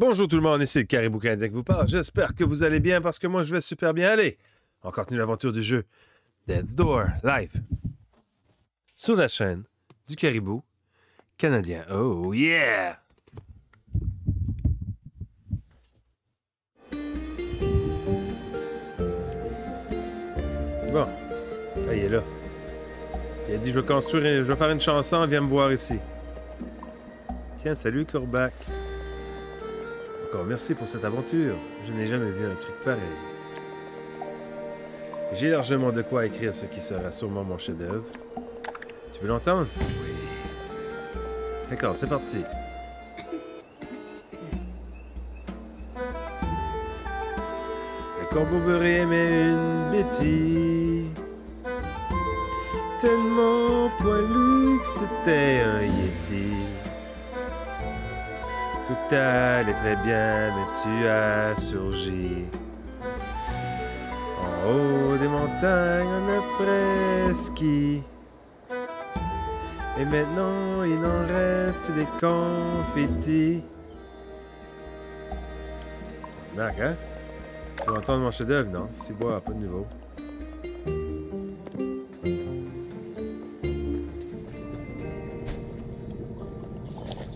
Bonjour tout le monde, ici le Caribou Canadien qui vous parle. J'espère que vous allez bien parce que moi je vais super bien aller. On continue l'aventure du jeu Dead Door Live sur la chaîne du Caribou Canadien. Oh yeah! Bon, il est là. Il a dit je vais construire, je vais faire une chanson, viens me voir ici. Tiens, salut Corbac. Encore merci pour cette aventure. Je n'ai jamais vu un truc pareil. J'ai largement de quoi écrire ce qui sera sûrement mon chef-d'œuvre. Tu veux l'entendre? Oui. D'accord, c'est parti. Le corbeau beurré aimait une. Tellement poilu que c'était un yéti. Allait très bien, mais tu as surgi. En haut des montagnes, on a presque. Et maintenant, il n'en reste que des confettis. D'accord, hein? Tu vas entendre mon chef-d'œuvre, non? Si bois, pas de nouveau.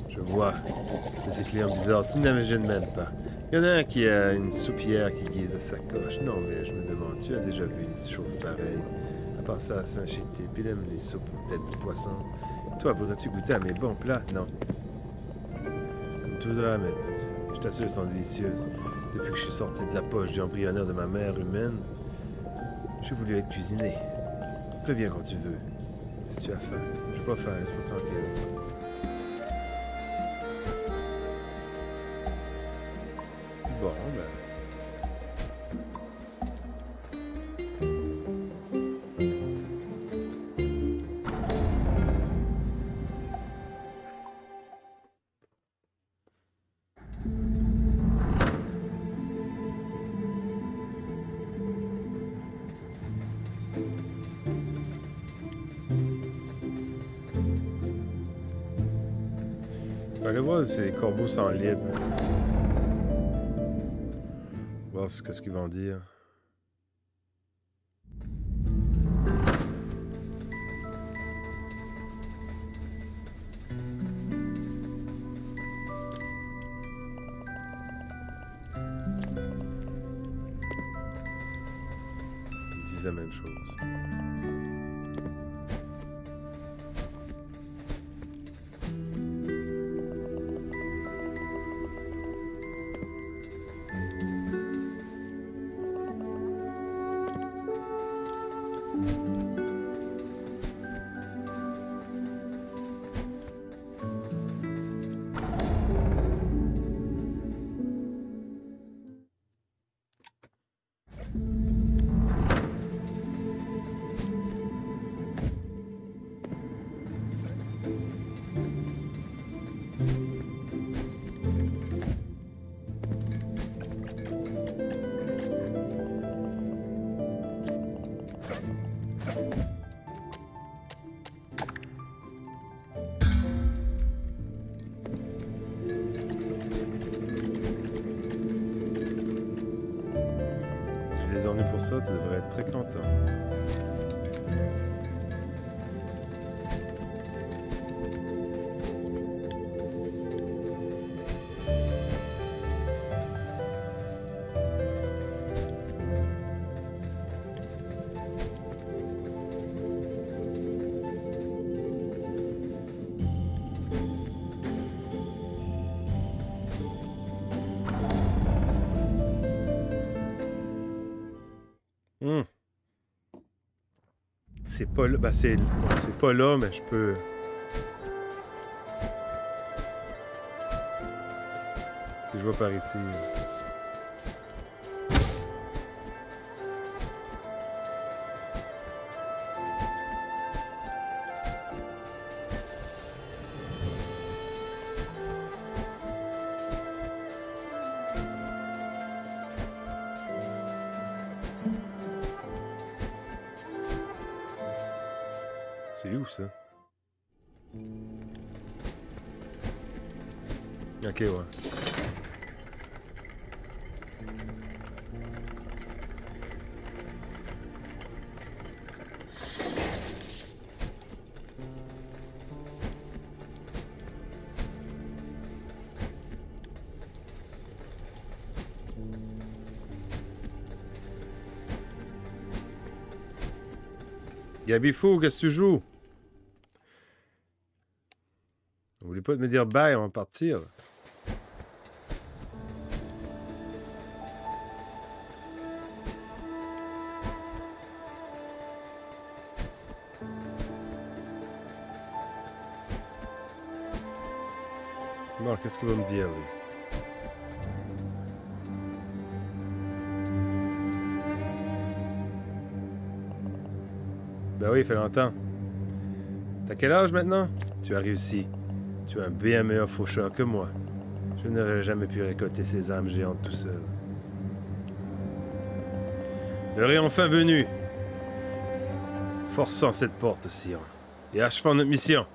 Je vois. Ces clients bizarres, tu n'imagines même pas. Il y en a un qui a une soupière qui guise à sa coche. Non, mais je me demande, tu as déjà vu une chose pareille? À part ça, c'est un chic type. Il aime les soupes aux têtes de poisson. Toi, voudrais-tu goûter à mes bons plats? Non. Comme tu voudras, mais je t'assure, elles sont délicieuses. Depuis que je suis sorti de la poche du embryonnaire de ma mère humaine, j'ai voulu être cuisiné. Préviens quand tu veux. Si tu as faim. J'ai pas faim, laisse-moi tranquille. Corbeaux sont libres. Voir ce qu'est-ce qu'ils vont dire. Hmm. C'est pas là. Ben c'est pas là, mais je peux. Si je vais par ici. Gabi Fou, qu'est-ce que tu joues? Voulez pas me dire bye, on va partir. Bon, qu'est-ce qu'il va me dire, lui? Oui, il fait longtemps. T'as quel âge maintenant? Tu as réussi. Tu es un bien meilleur faucheur que moi. Je n'aurais jamais pu récolter ces âmes géantes tout seul. L'heure est enfin venue. Forçant cette porte, sire, et achevant notre mission.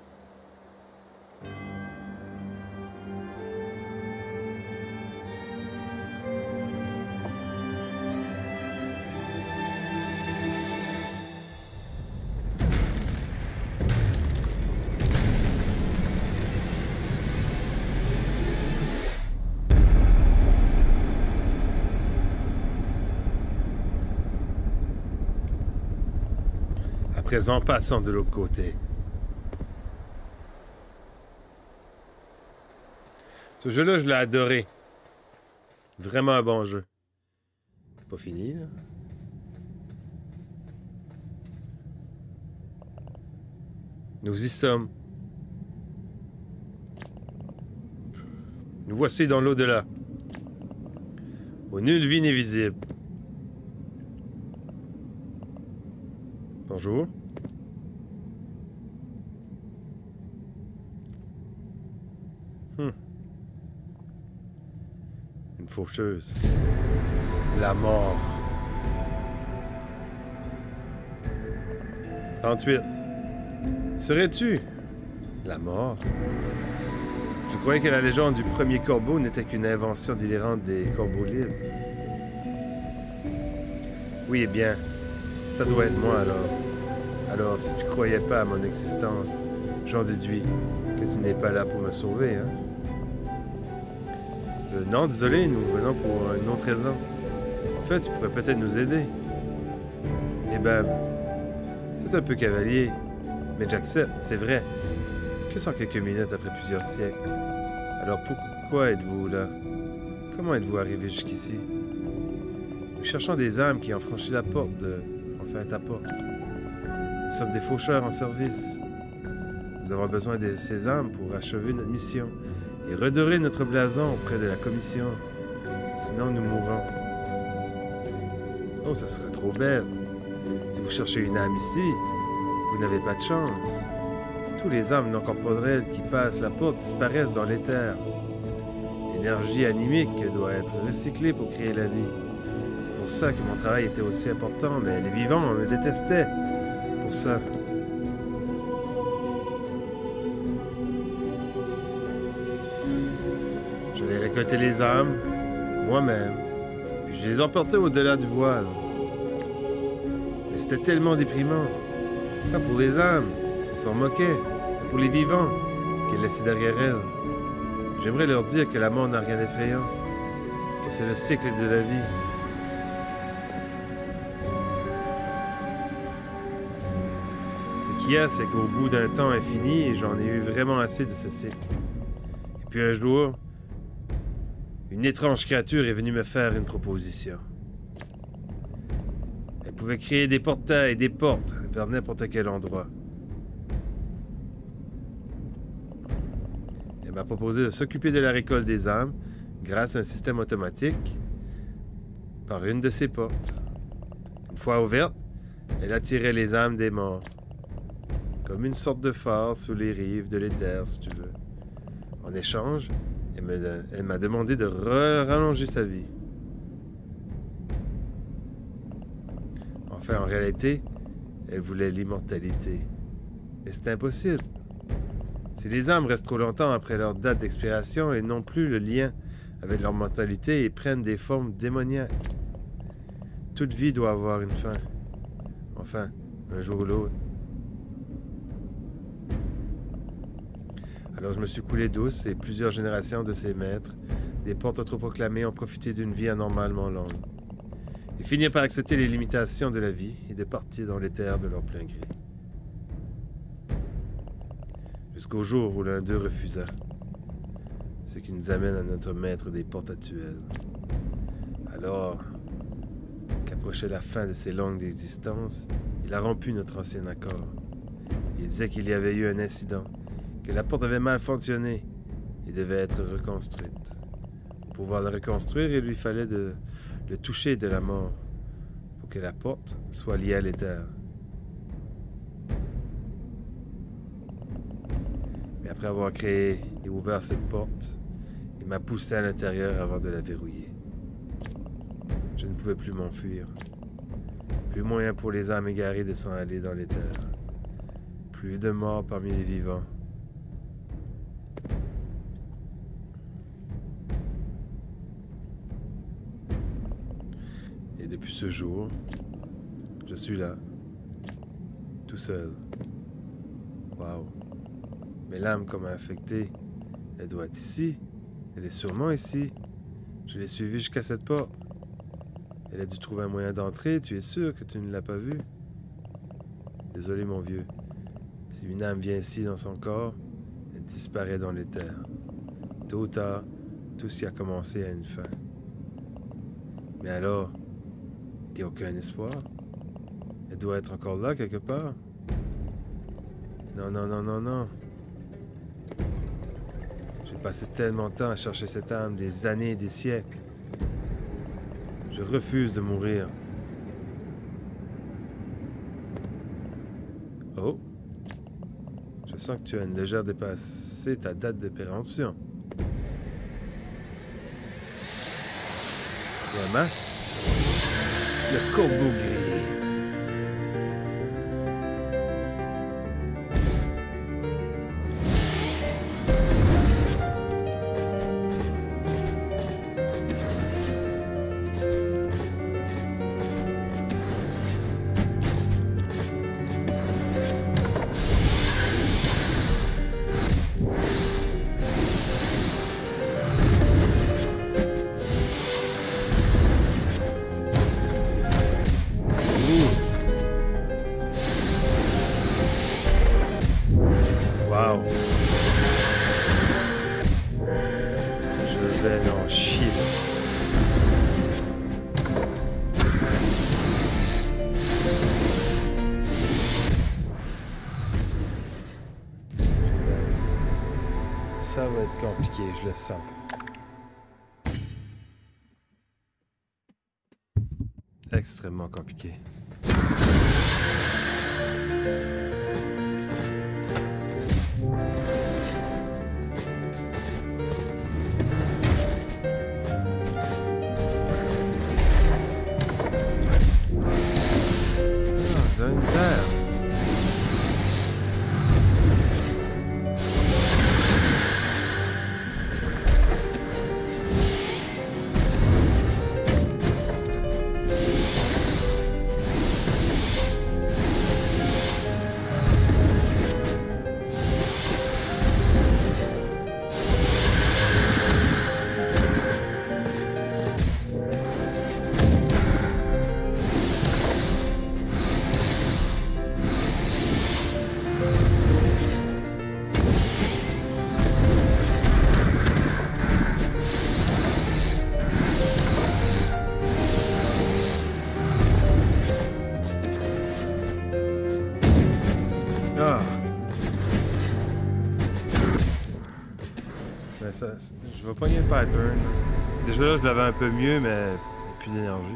Présent, passons de l'autre côté. Ce jeu-là, je l'ai adoré. Vraiment un bon jeu. Pas fini, là. Nous y sommes. Nous voici dans l'au-delà. Où nulle vie n'est visible. Bonjour. Hmm. Une La mort. 38. Serais-tu la mort? Je croyais que la légende du premier corbeau n'était qu'une invention délirante des corbeaux libres. Oui, eh bien, ça doit être moi alors. Alors, si tu croyais pas à mon existence, j'en déduis que tu n'es pas là pour me sauver, hein? Euh, non, désolé, nous venons pour une autre raison. En fait, tu pourrais peut-être nous aider. Eh ben, c'est un peu cavalier, mais j'accepte, c'est vrai. Que sont quelques minutes après plusieurs siècles? Alors pourquoi êtes-vous là? Comment êtes-vous arrivé jusqu'ici? Nous cherchons des âmes qui ont franchi la porte de enfin ta porte. Nous sommes des faucheurs en service. Nous avons besoin de ces âmes pour achever notre mission et redorer notre blason auprès de la commission. Sinon, nous mourrons. Oh, ce serait trop bête. Si vous cherchez une âme ici, vous n'avez pas de chance. Tous les âmes non corporelles qui passent la porte disparaissent dans l'éther. L'énergie animique doit être recyclée pour créer la vie. C'est pour ça que mon travail était aussi important, mais les vivants me détestaient. Pour ça. Récolter les âmes, moi-même, puis je les emportais au-delà du voile. Mais c'était tellement déprimant. Pas pour les âmes, elles s'en moquaient, mais pour les vivants, qu'elles laissaient derrière elles. J'aimerais leur dire que la mort n'a rien d'effrayant, que c'est le cycle de la vie. Ce qu'il y a, c'est qu'au bout d'un temps infini, j'en ai eu vraiment assez de ce cycle. Et puis un jour, une étrange créature est venue me faire une proposition. Elle pouvait créer des portails et des portes vers n'importe quel endroit. Elle m'a proposé de s'occuper de la récolte des âmes grâce à un système automatique par une de ses portes. Une fois ouverte, elle attirait les âmes des morts. Comme une sorte de phare sous les rives de l'éther, si tu veux. En échange, elle m'a demandé de rallonger sa vie. Enfin, en réalité, elle voulait l'immortalité. Mais c'est impossible. Si les âmes restent trop longtemps après leur date d'expiration et non plus le lien avec leur mentalité et prennent des formes démoniaques. Toute vie doit avoir une fin. Enfin, un jour ou l'autre. Alors je me suis coulé douce et plusieurs générations de ces maîtres, des portes autoproclamés, ont profité d'une vie anormalement longue. Ils finirent par accepter les limitations de la vie et de partir dans les terres de leur plein gré. Jusqu'au jour où l'un d'eux refusa. Ce qui nous amène à notre maître des portes actuelles. Alors qu'approchait la fin de ses longues existences, il a rompu notre ancien accord. Il disait qu'il y avait eu un incident la porte avait mal fonctionné et devait être reconstruite. Pour pouvoir la reconstruire, il lui fallait de, le toucher de la mort pour que la porte soit liée à l'éther. Mais après avoir créé et ouvert cette porte, il m'a poussé à l'intérieur avant de la verrouiller. Je ne pouvais plus m'enfuir. Plus moyen pour les âmes égarées de s'en aller dans l'éther. Plus de morts parmi les vivants. Depuis ce jour, je suis là, tout seul. Waouh. Mais l'âme comme infectée, elle doit être ici. Elle est sûrement ici. Je l'ai suivie jusqu'à cette porte. Elle a dû trouver un moyen d'entrer. Tu es sûr que tu ne l'as pas vue? Désolé, mon vieux. Si une âme vient ici dans son corps, disparaît dans l'éther. Tôt ou tard, tout ce qui a commencé a une fin. Mais alors, il n'y a aucun espoir? Elle doit être encore là quelque part? Non, non, non, non, non. J'ai passé tellement de temps à chercher cette âme, des années, des siècles. Je refuse de mourir. Oh. Je sens que tu as une légère dépassé ta date de péremption. Un masque le corbeau gris. Je le sens. Extrêmement compliqué. Je vais pogner le pattern. Déjà là, je l'avais un peu mieux, mais plus d'énergie.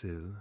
side.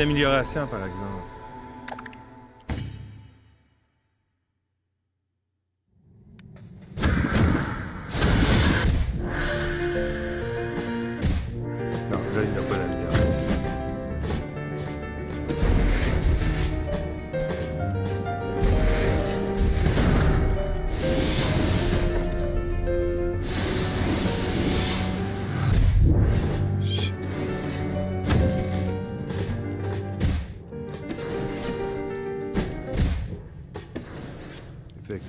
Amélioration, par exemple.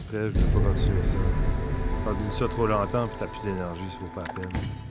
Exprès, je ne vais pas continuer ça. Quand tu ça trop longtemps puis t'as plus d'énergie, ça vaut pas la peine.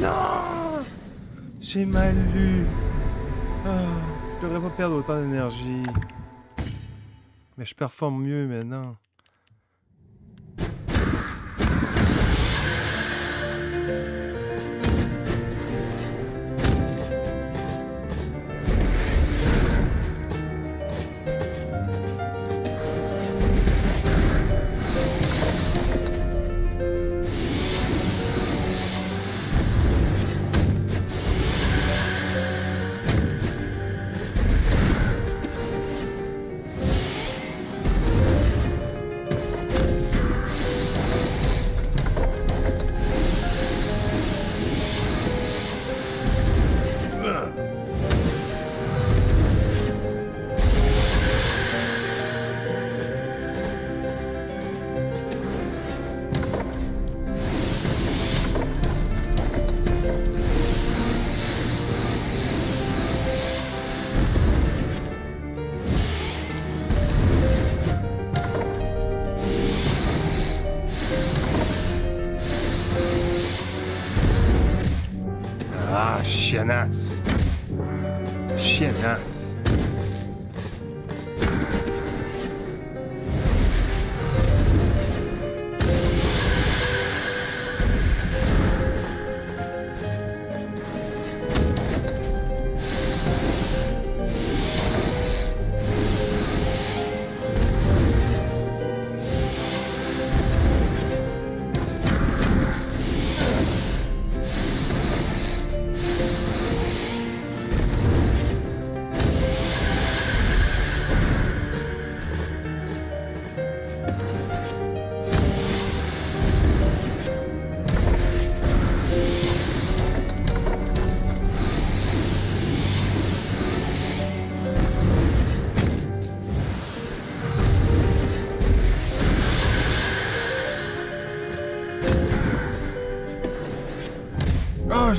Non J'ai mal lu. Ah, je devrais pas perdre autant d'énergie. Mais je performe mieux maintenant.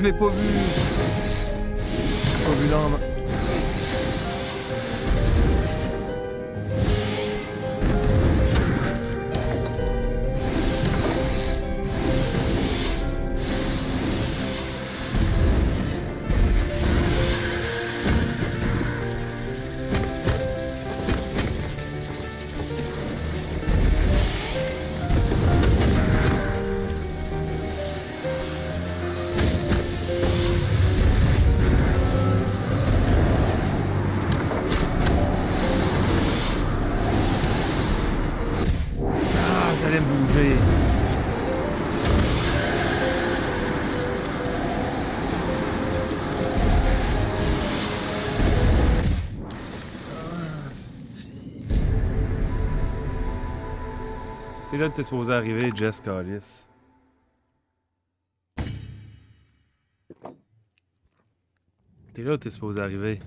Je l'ai pas vu. Là, t'es supposé arriver, Jess Callis. T'es là, t'es supposé arriver.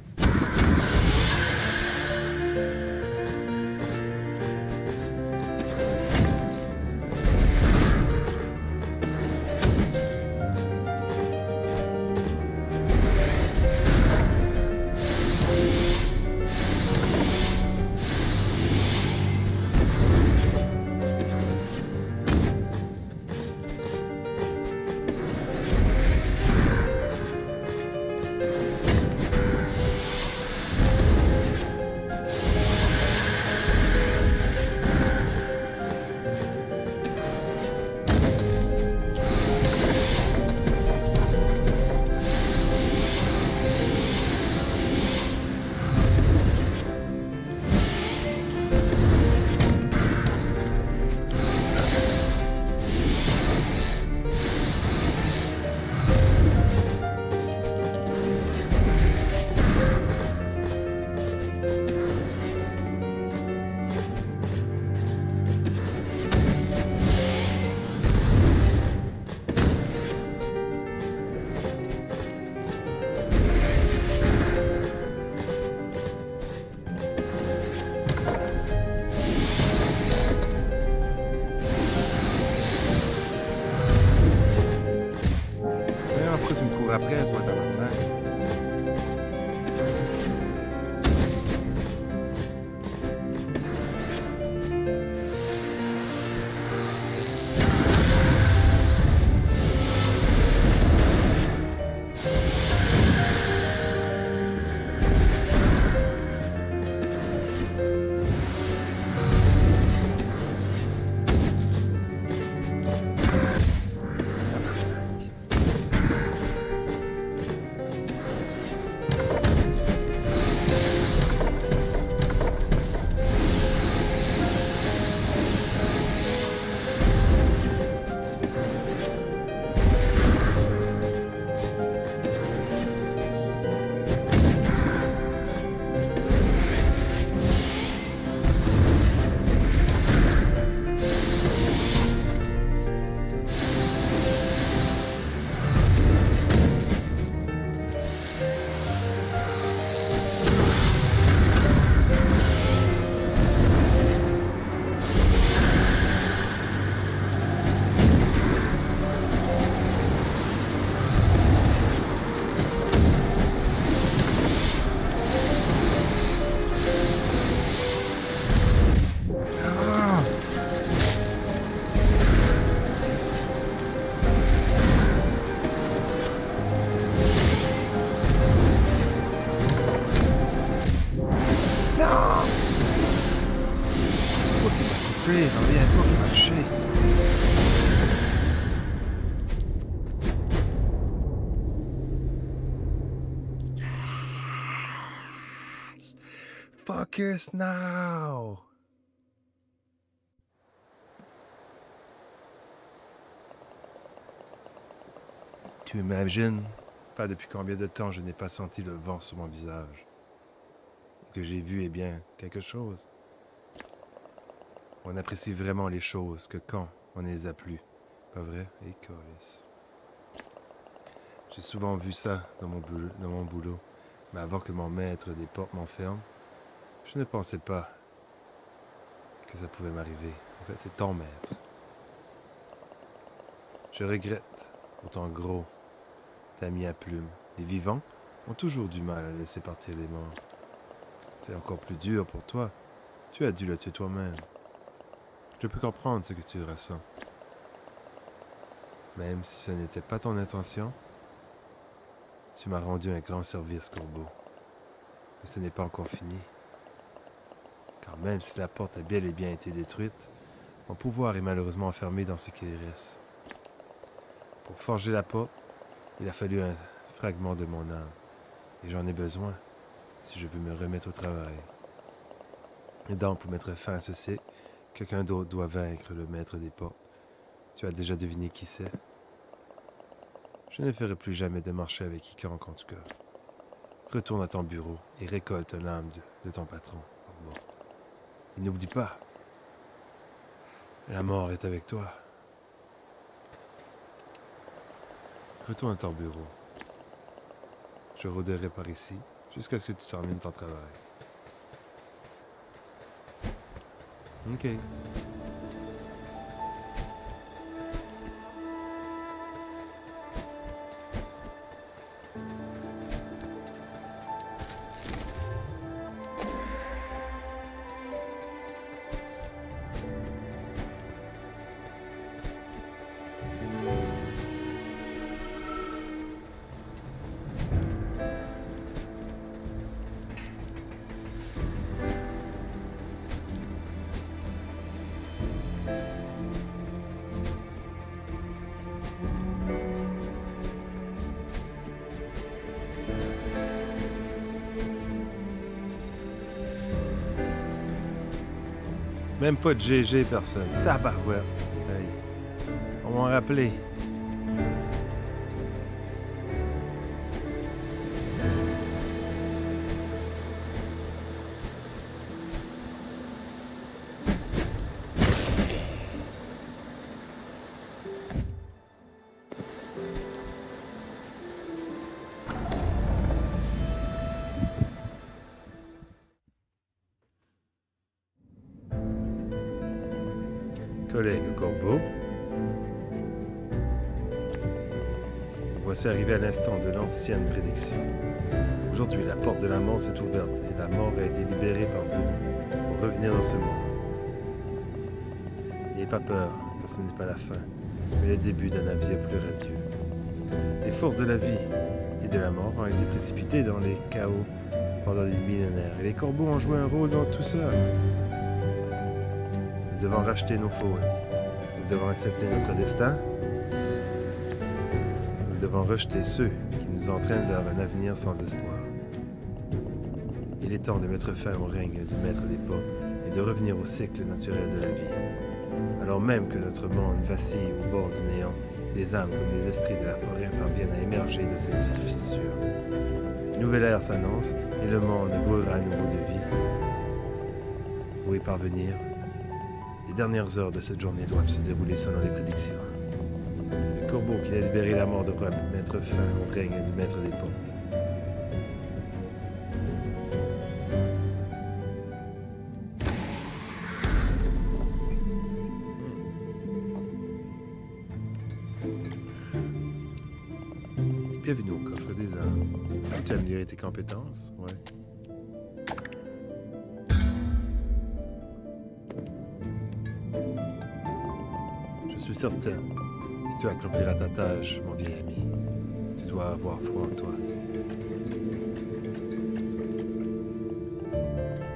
Tu imagines pas depuis combien de temps je n'ai pas senti le vent sur mon visage. Que j'ai vu, eh bien, quelque chose. On apprécie vraiment les choses que quand on ne les a plus. Pas vrai? Écosse. J'ai souvent vu ça dans mon, boulot, dans mon boulot, mais avant que mon maître des portes m'enferme, je ne pensais pas que ça pouvait m'arriver. En fait, c'est ton maître. Je regrette, autant gros, t'as mis à plume. Les vivants ont toujours du mal à laisser partir les morts. C'est encore plus dur pour toi. Tu as dû le tuer toi-même. Je peux comprendre ce que tu ressens. Même si ce n'était pas ton intention, tu m'as rendu un grand service, Corbeau. Mais ce n'est pas encore fini. Car même si la porte a bel et bien été détruite, mon pouvoir est malheureusement enfermé dans ce qu'il reste. Pour forger la porte, il a fallu un fragment de mon âme. Et j'en ai besoin si je veux me remettre au travail. Et donc, pour mettre fin à ceci, quelqu'un d'autre doit vaincre le maître des portes. Tu as déjà deviné qui c'est? Je ne ferai plus jamais de marché avec quiconque en tout cas. Retourne à ton bureau et récolte l'âme de, ton patron. Et n'oublie pas, la mort est avec toi. Retourne à ton bureau. Je rôderai par ici jusqu'à ce que tu termines ton travail. OK. Même pas de GG, personne. Tabarouette. Hey. On m'en rappeler. Voici arrivé à l'instant de l'ancienne prédiction. Aujourd'hui, la porte de la mort s'est ouverte et la mort a été libérée par vous pour revenir dans ce monde. N'ayez pas peur, car ce n'est pas la fin, mais le début d'un avenir plus radieux. Les forces de la vie et de la mort ont été précipitées dans les chaos pendant des millénaires, et les corbeaux ont joué un rôle dans tout ça. Nous devons racheter nos fautes. Nous devons accepter notre destin. Rejeter ceux qui nous entraînent vers un avenir sans espoir. Il est temps de mettre fin au règne du maître des pas et de revenir au cycle naturel de la vie. Alors même que notre monde vacille au bord du néant, les âmes comme les esprits de la forêt parviennent à émerger de cette fissure. Une nouvelle ère s'annonce et le monde brûlera à nouveau de vie. Pour y parvenir, dernières heures de cette journée doivent se dérouler selon les prédictions. Corbeau qui a libéré la mort devra mettre fin au règne du maître des portes. Mon vieil ami. Tu dois avoir foi en toi.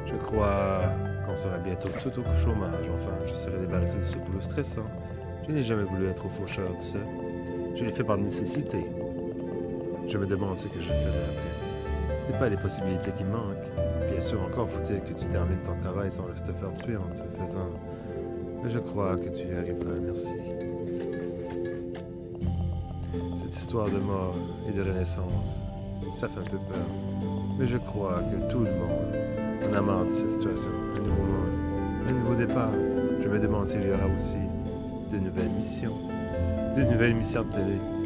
Je crois qu'on sera bientôt tout au chômage. Enfin, je serai débarrassé de ce boulot stressant. Je n'ai jamais voulu être au faucheur de ça. Je l'ai fait par nécessité. Je me demande ce que je ferai après. C'est pas les possibilités qui manquent. Bien sûr, encore faut-il que tu termines ton travail sans te faire tuer en te faisant. Mais je crois que tu y arriveras, merci. De mort et de renaissance, ça fait un peu peur. Mais je crois que tout le monde en a marre de cette situation. Un nouveau monde, un nouveau départ. Je me demande s'il y aura aussi de nouvelles missions. De nouvelles missions de télé.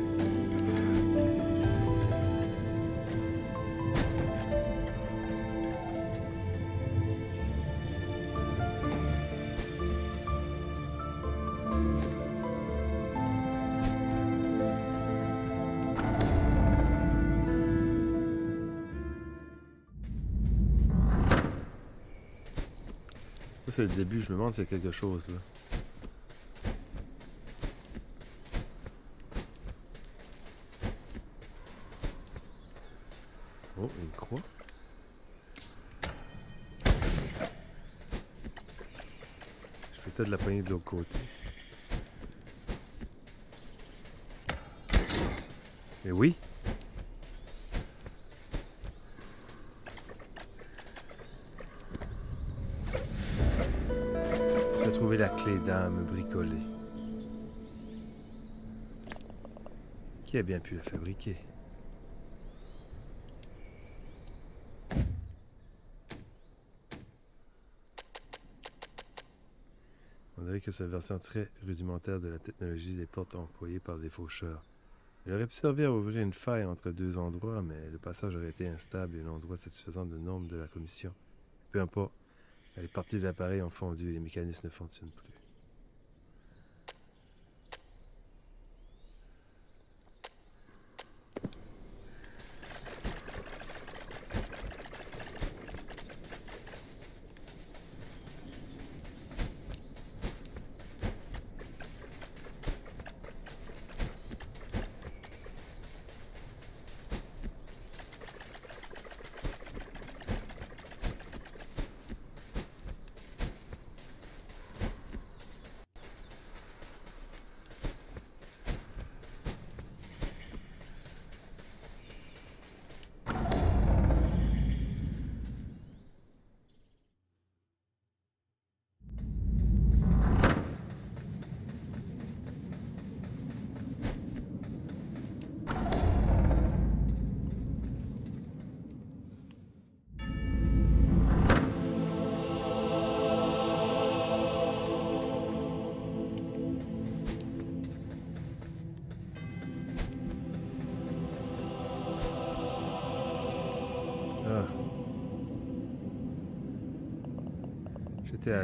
Le début. Je me demande s'il y a quelque chose là. Oh, une croix. Je peux peut-être la poignée de l'autre côté. Mais oui! D'âme bricolée. Qui a bien pu la fabriquer? On dirait que c'est une version très rudimentaire de la technologie des portes employées par des faucheurs. Elle aurait pu servir à ouvrir une faille entre deux endroits, mais le passage aurait été instable et l'endroit satisfaisant de normes de la commission. Peu importe, les parties de l'appareil ont fondu et les mécanismes ne fonctionnent plus.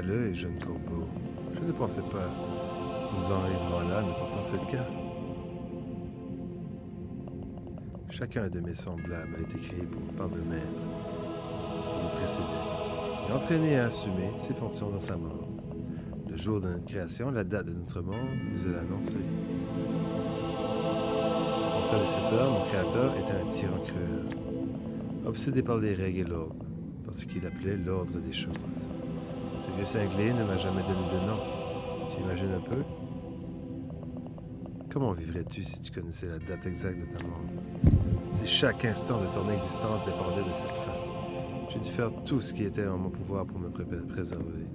L'œil, jeune corbeau. Je ne pensais pas nous en arriverons là, mais pourtant c'est le cas. Chacun de mes semblables a été créé pour, par le maître qui nous précédait et entraîné à assumer ses fonctions dans sa mort. Le jour de notre création, la date de notre mort nous est annoncée. Mon prédécesseur, mon créateur, était un tyran cruel obsédé par les règles et l'ordre, par ce qu'il appelait l'ordre des choses. Ce vieux cinglé ne m'a jamais donné de nom. Tu imagines un peu? Comment vivrais-tu si tu connaissais la date exacte de ta mort? Si chaque instant de ton existence dépendait de cette fin. J'ai dû faire tout ce qui était en mon pouvoir pour me pré- préserver.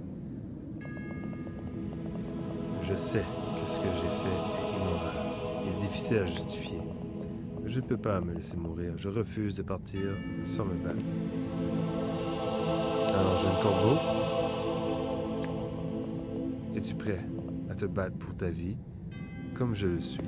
Je sais que ce que j'ai fait est immoral et difficile à justifier. Je ne peux pas me laisser mourir. Je refuse de partir sans me battre. Alors, jeune corbeau, es-tu prêt à te battre pour ta vie comme je le suis?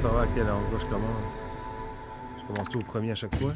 Savoir à quel endroit je commence. Je commence tout au premier à chaque fois?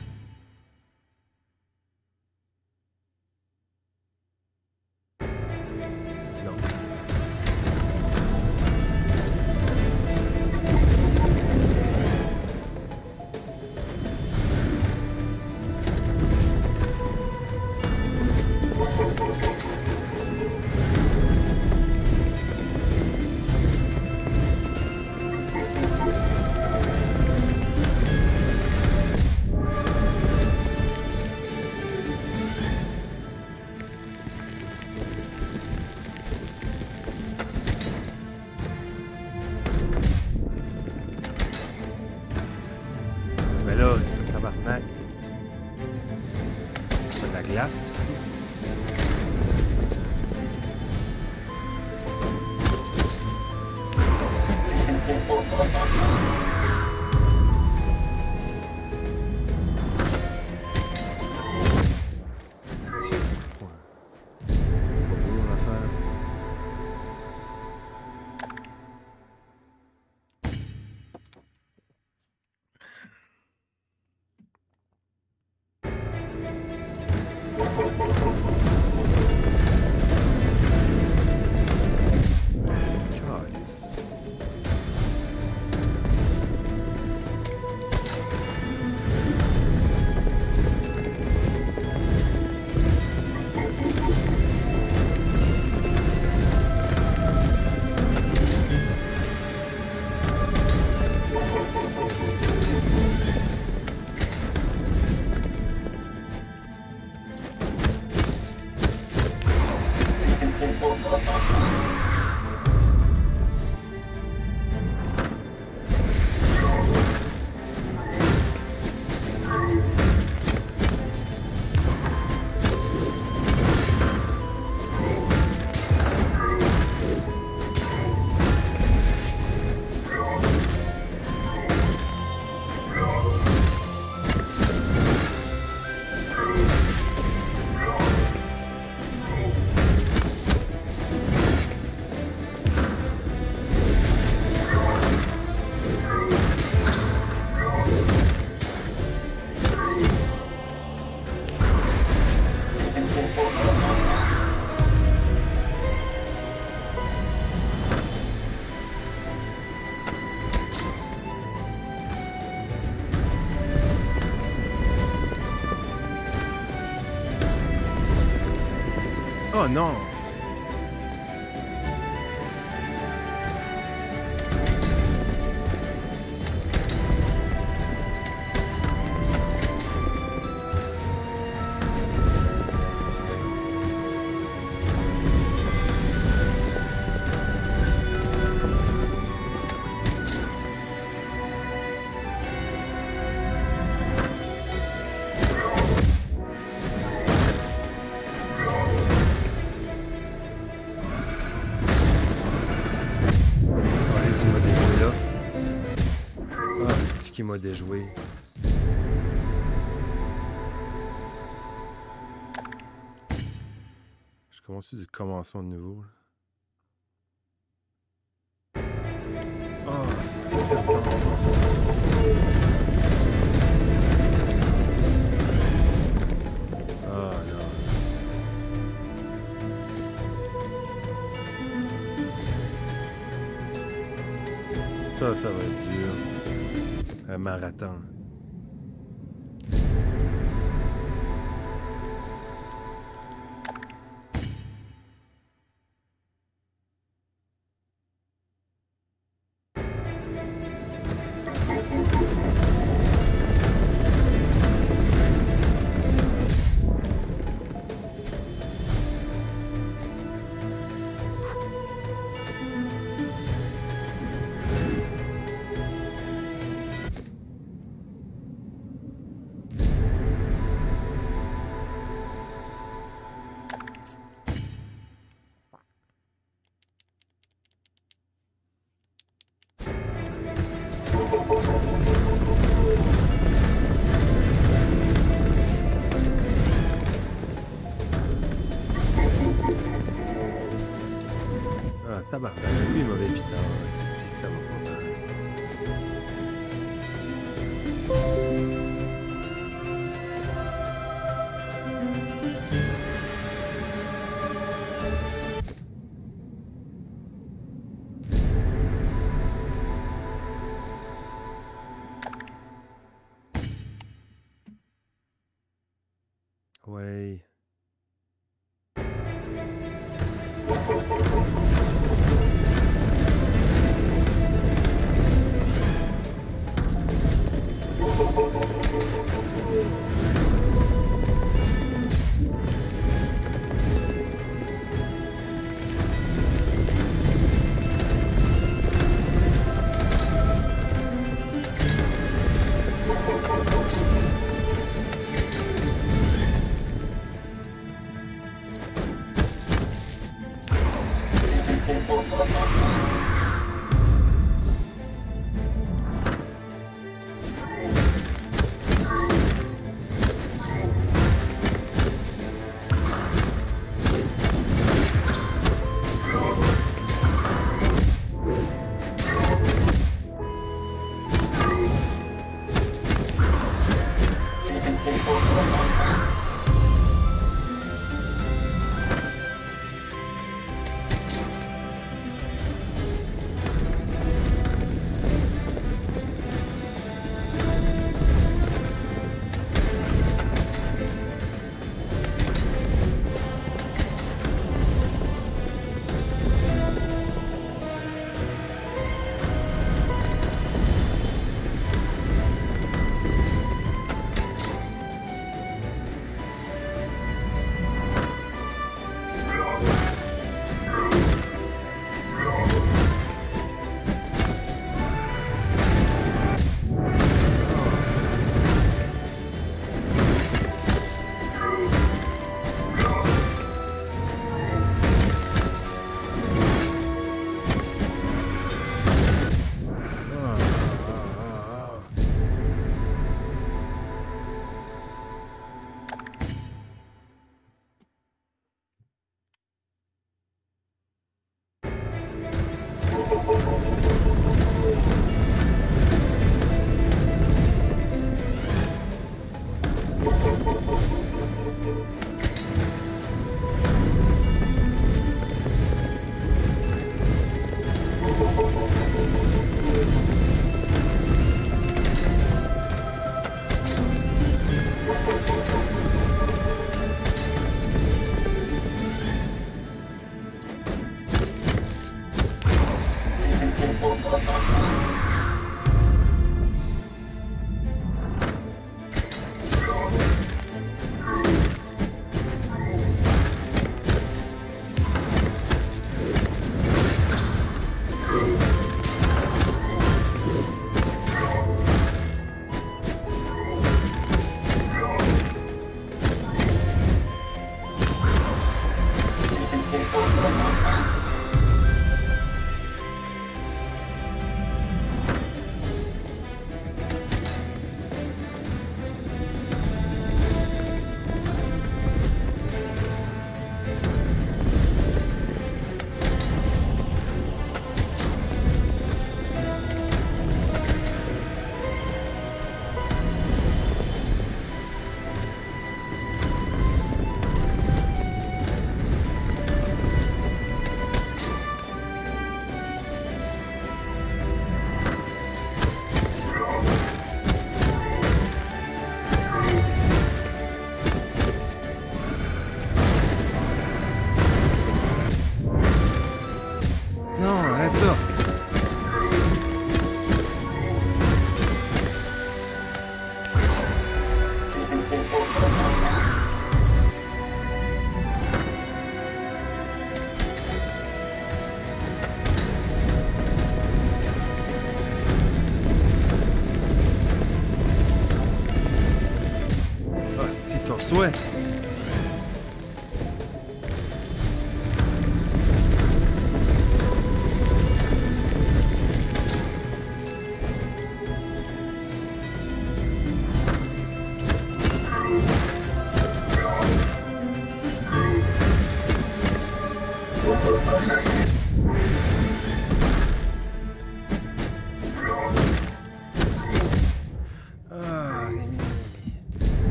Non! M'a déjoué. Je commence du commencement de nouveau. là. Ah, c'est que ça ça? Ah. Ça, ça va être marathon.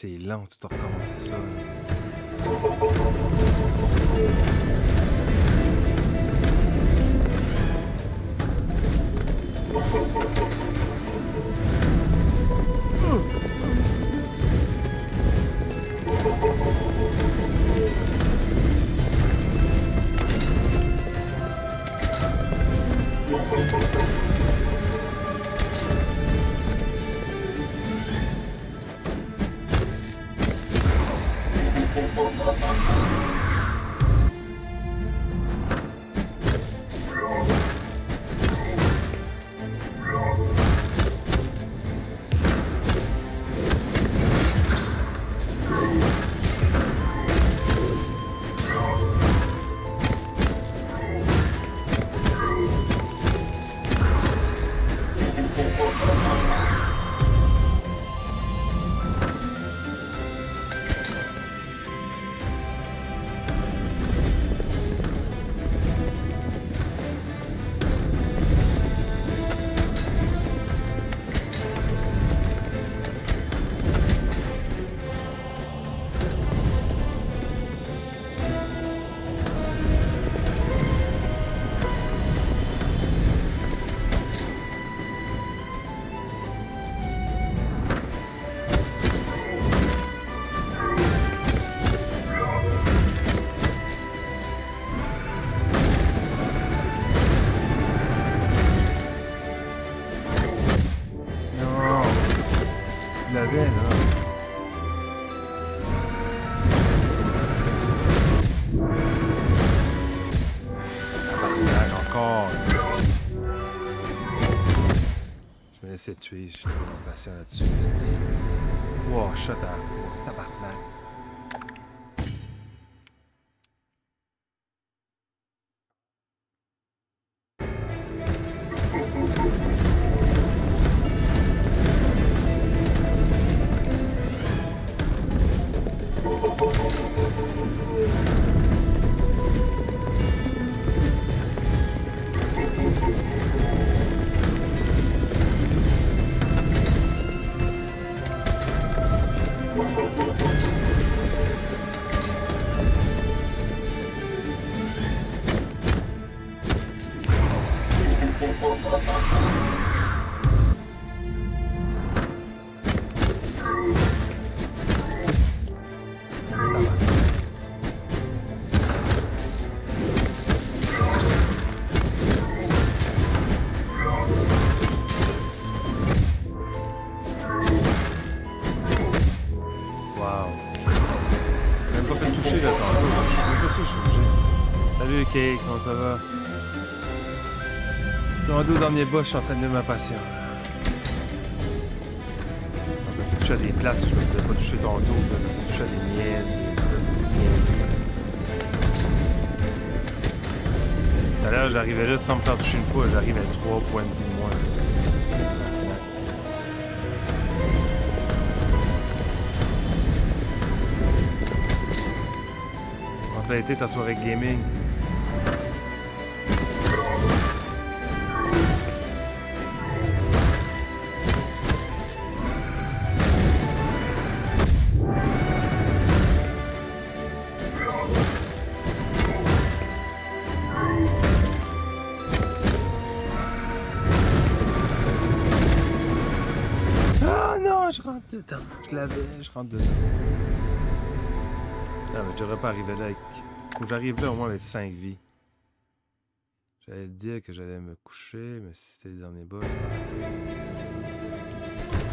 C'est lent, tu dois recommencer ça. Je suis trop impatient là-dessus. Wow, shot à Dans dernier boss, je suis en train de ma patience. Je me fais toucher à des places je me faisais pas toucher tantôt. Je me fais toucher à des miennes, des. Tout à l'heure, j'arrivais là sans me faire toucher une fois. J'arrive à 3 points de vie moins. Ça a été ta soirée gaming? Je rentre dedans. Non, mais je devrais pas arriver là avec. J'arrive là au moins avec 5 vies. J'allais te dire que j'allais me coucher, mais si c'était les derniers boss.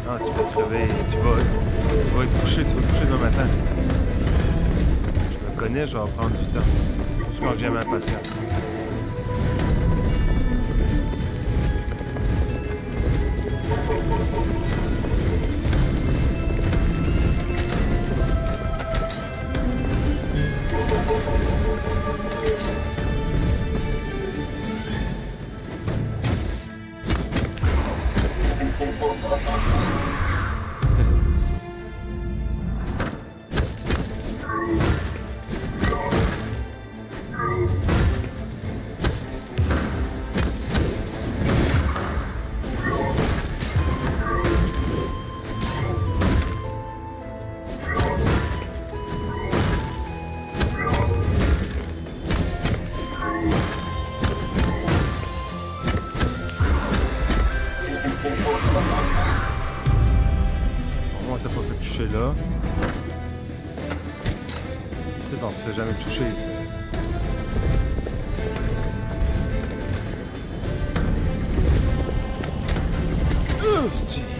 Non, tu vas crever, tu vas, tu vas être couché, tu vas te coucher demain matin. Je me connais, je vais en prendre du temps. Surtout quand je viens m'impatient. Ici, on se fait jamais toucher. Hostie.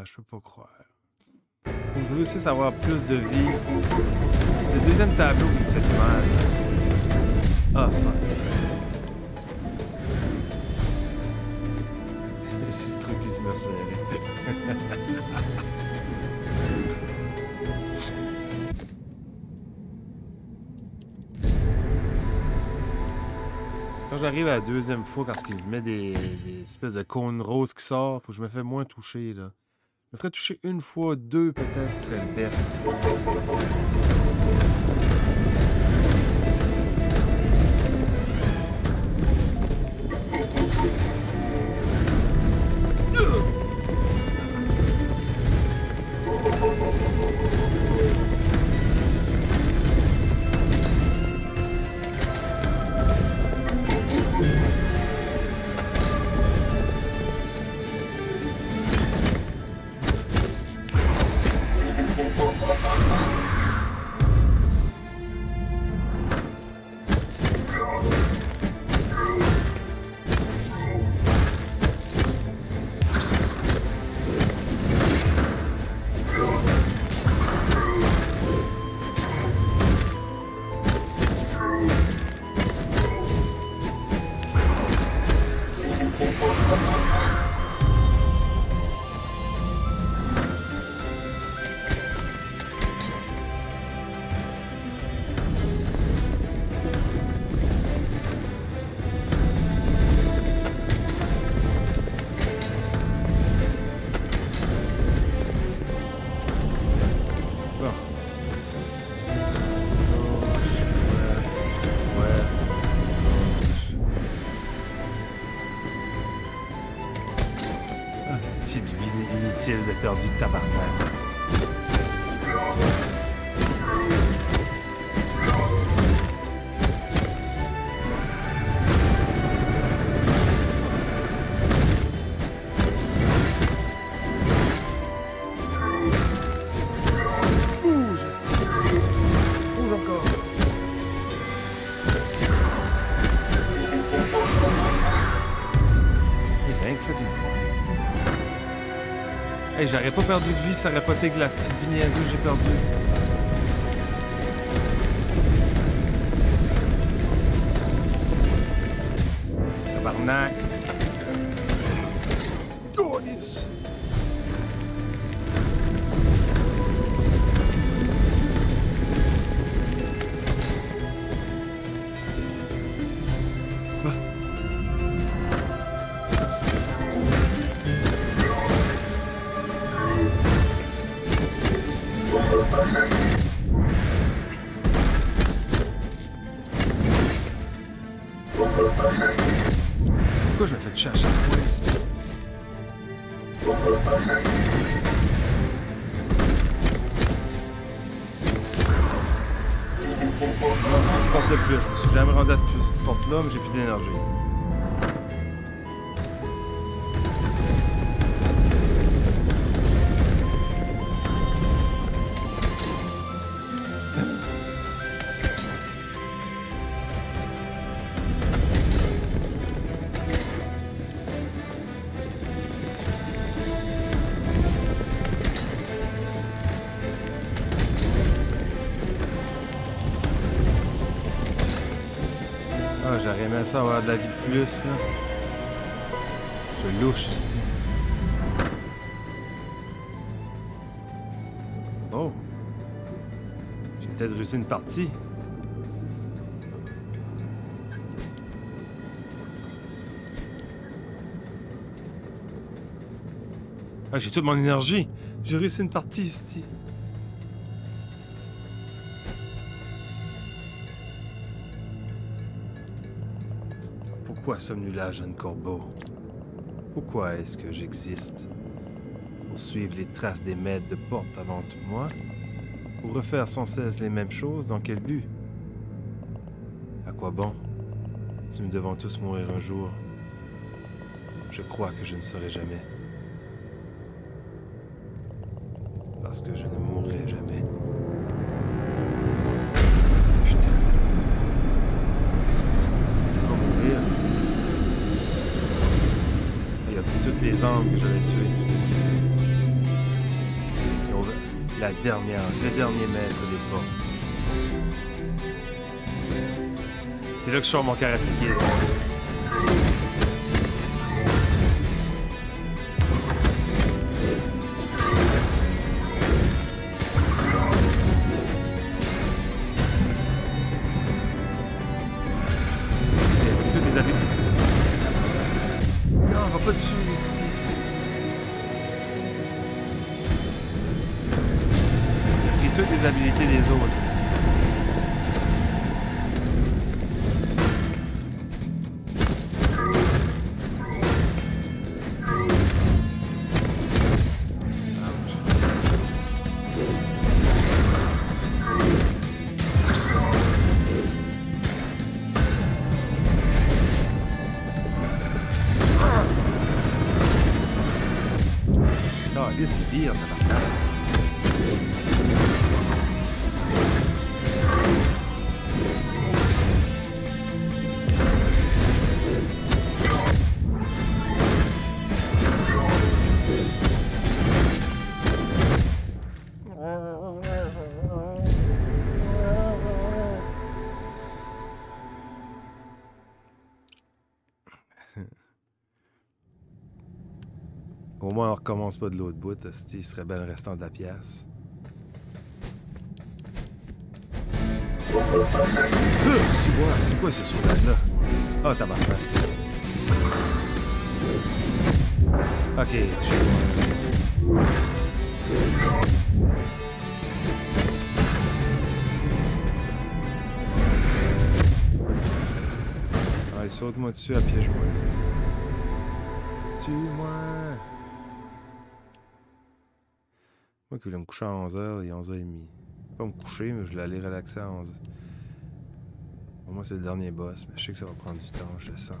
Bois, je peux pas croire. Je veux aussi savoir plus de vie. C'est le deuxième tableau qui me fait mal. Ah, fuck. J'ai le truc qui m'a serré. Quand j'arrive à la deuxième fois, parce qu'il met des, des espèces de cônes roses qui sortent, faut que je me fais moins toucher, là. Me ferais toucher une fois, deux peut-être, ce serait le best. De perdu de tabarnak. J'aurais pas perdu de vie, ça aurait pas été que la petite j'ai perdu. Aimé ça avoir de la vie de plus, là. Je louche ici. Oh. J'ai peut-être réussi une partie. Ah, j'ai toute mon énergie. J'ai réussi une partie, ici. Pourquoi sommes-nous là, jeune corbeau? Pourquoi est-ce que j'existe? Pour suivre les traces des maîtres de porte avant moi Pour refaire sans cesse les mêmes choses Dans quel but? À quoi bon? Si nous devons tous mourir un jour, je crois que je ne saurai jamais. Parce que je ne mourrai jamais. Dernière, le dernier maître des portes. C'est là que je sors mon karaté pas de l'autre bout. Il serait bien le restant de la pièce. Euh, c'est quoi, c'est quoi ce soulage-là? Ah, tabarnak. Ok, tu... Allez, saute-moi dessus à moi, hostie. Tue-moi! Moi qui voulais me coucher à 11h, il est 11h30. Pas me coucher, mais je voulais aller relaxer à 11h. Pour moi, c'est le dernier boss, mais je sais que ça va prendre du temps, je le sens.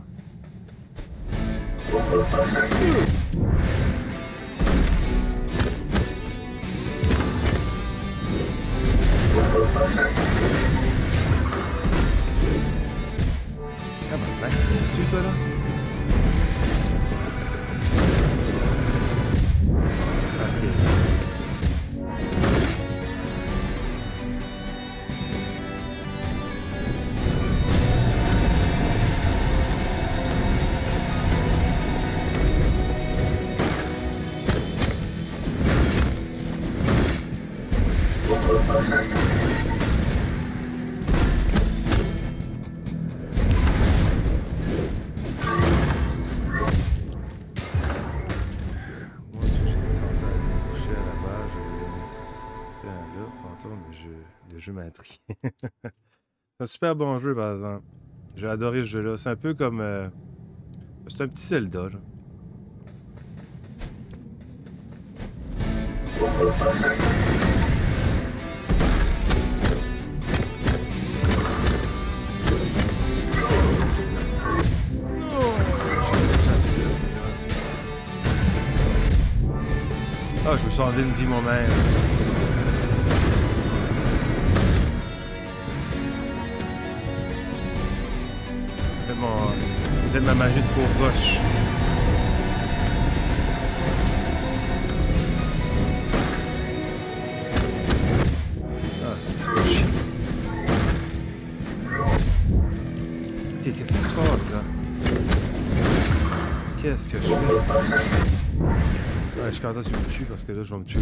Ah bah, mec, tu toi là? c'est un super bon jeu, par exemple. J'ai adoré ce jeu-là. C'est un peu comme. euh, C'est un petit Zelda, là. Ah, je me suis enlevé une vie moi-même. Fait ma magie de pauvre roche. Ah, c'est chier. Ok, qu'est-ce qui se passe là? Qu'est-ce que je fais? Ouais, je suis content que tu me tues parce que là, je vais me tuer.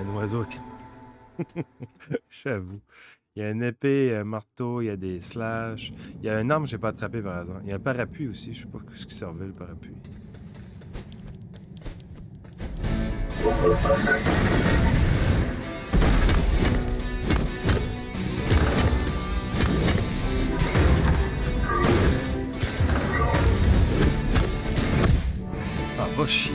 Un oiseau qui. J'avoue. Il y a une épée, un marteau, il y a des slash. Il y a un arme que j'ai pas attrapé par exemple. Il y a un parapluie aussi. Je sais pas ce qui servait le parapluie. Ah, va chier,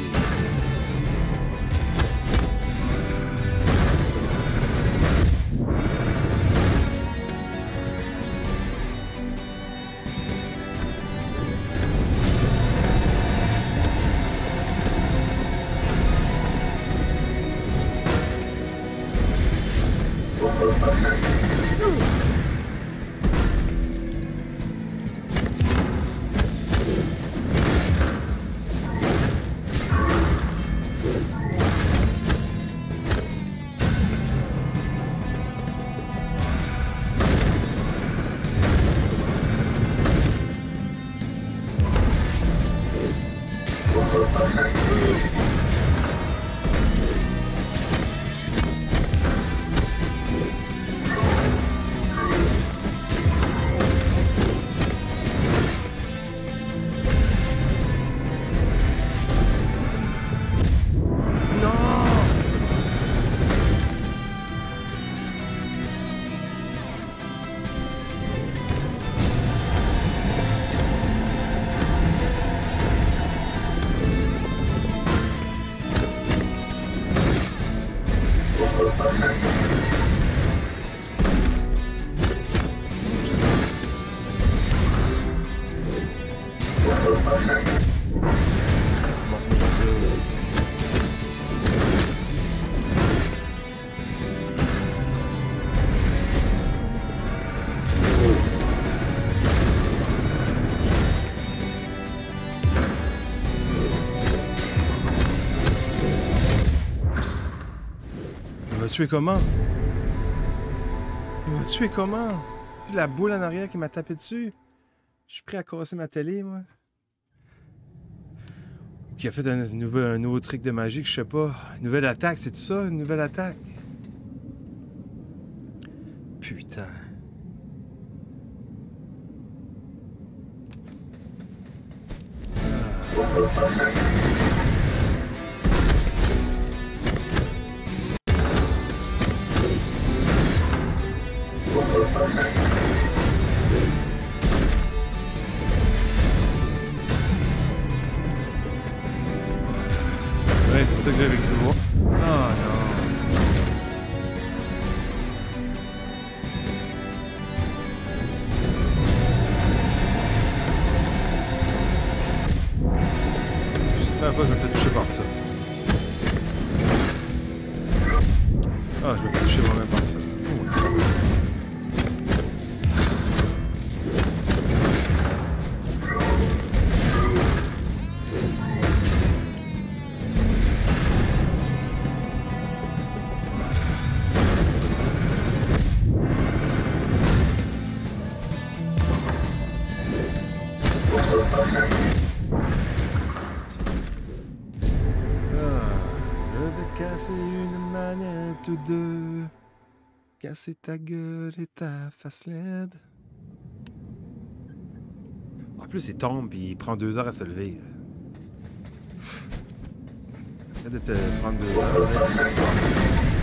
tué comment? Il m'a tué comment? C'est la boule en arrière qui m'a tapé dessus? Je suis prêt à casser ma télé, moi. Qui a fait un, nouveau, truc de magie je sais pas. Une nouvelle attaque, c'est ça? Une nouvelle attaque? Putain. Ouais, ta gueule et ta face laide. En plus, il tombe puis il prend deux heures à se lever. Arrête de te prendre deux heures.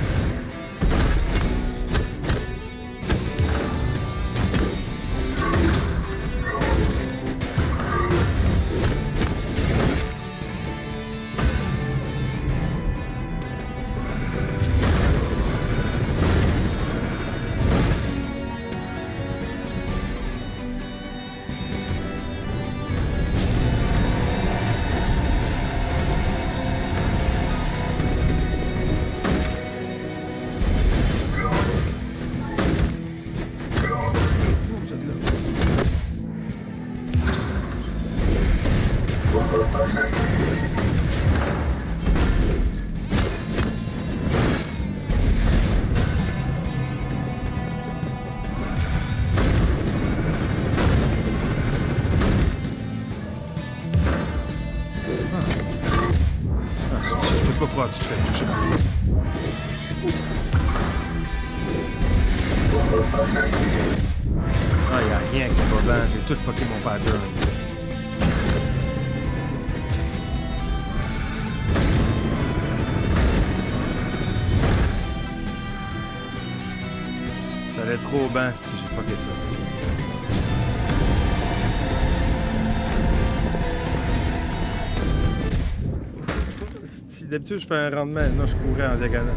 D'habitude je fais un rendement, non je courais en diagonale.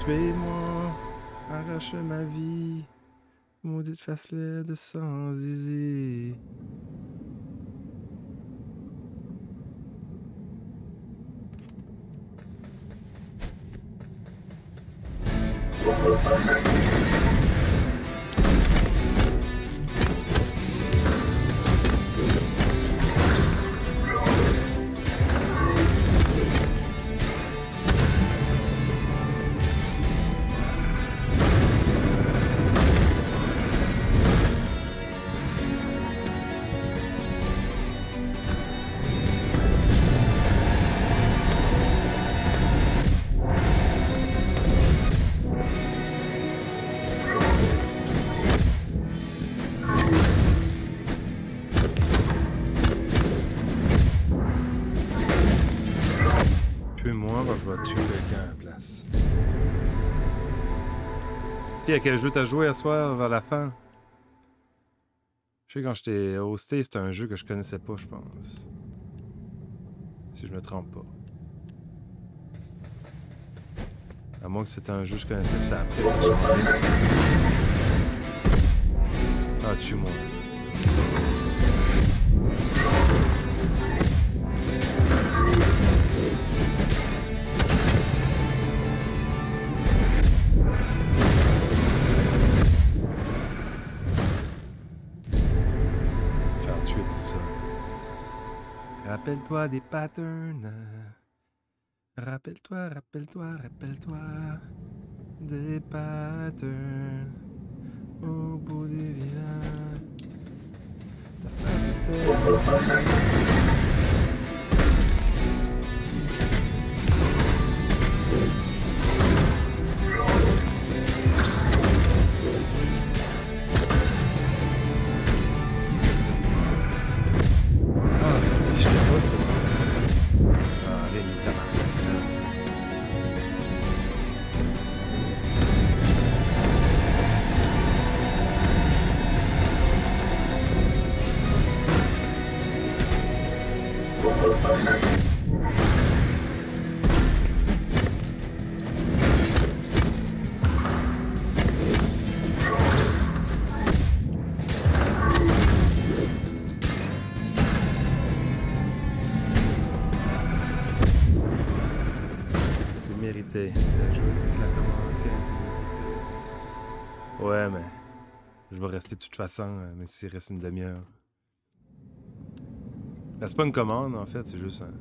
Tuez-moi, arrache ma vie, maudite face laide sans zizi. Puis à quel jeu t'as joué à soir vers la fin? Je sais quand j'étais hosté, c'était un jeu que je connaissais pas, je pense. Si je me trompe pas. À moins que c'était un jeu que je connaissais, ça après. Ah, tue-moi. Rappelle-toi des patterns. Rappelle-toi, rappelle-toi, rappelle-toi. des patterns au bout du village. Rester de toute façon, euh, même s'il reste une demi-heure. Ben, C'est pas une commande, en fait, c'est juste un...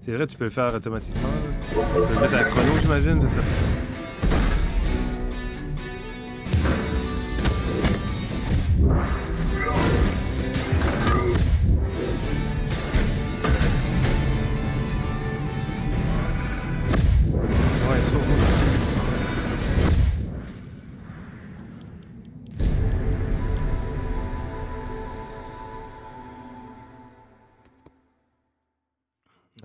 C'est vrai, tu peux le faire automatiquement. Tu peux le mettre à la chrono, j'imagine, de ça.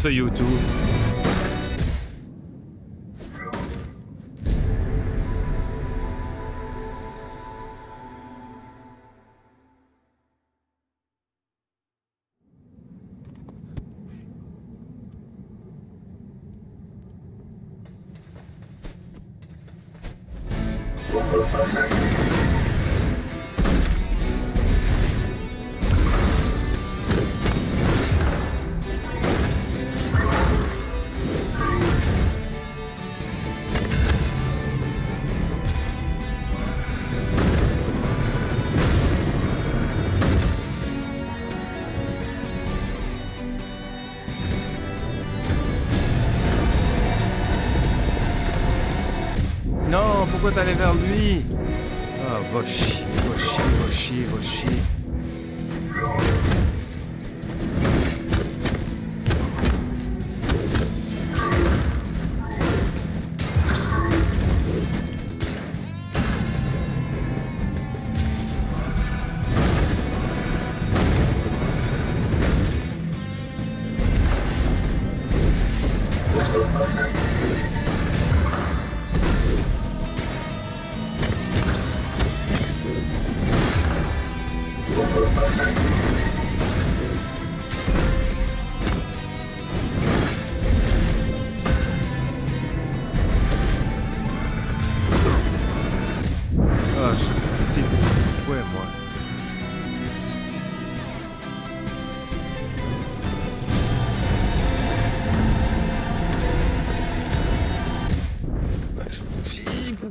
Ça YouTube.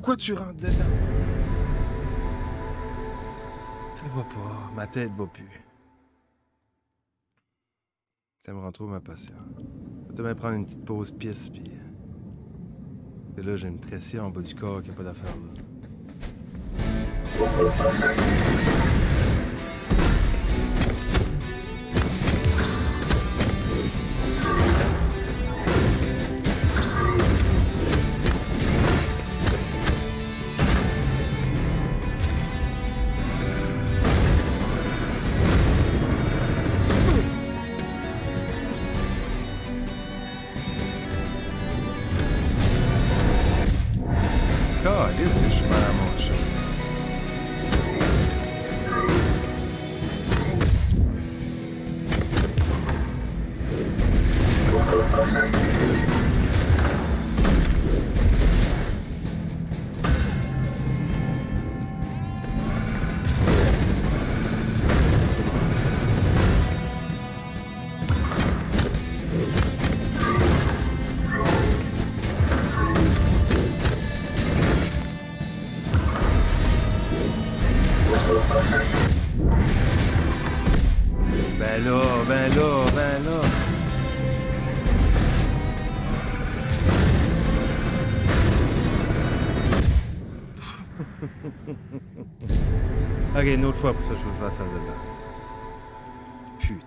Pourquoi tu rentres dedans? Ça va pas. Ma tête va plus. Ça me rend trop ma passion. Je vais même prendre une petite pause pisse, puis... Et là, j'ai une pression en bas du corps qui a pas d'affaire, là. Ok, une autre fois pour ça, je vais faire ça de là. Putain.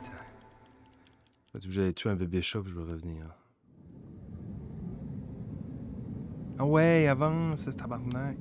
Je vais tuer un bébé chat, je vais revenir. Ah ouais, avance, c'est. Tabarnak,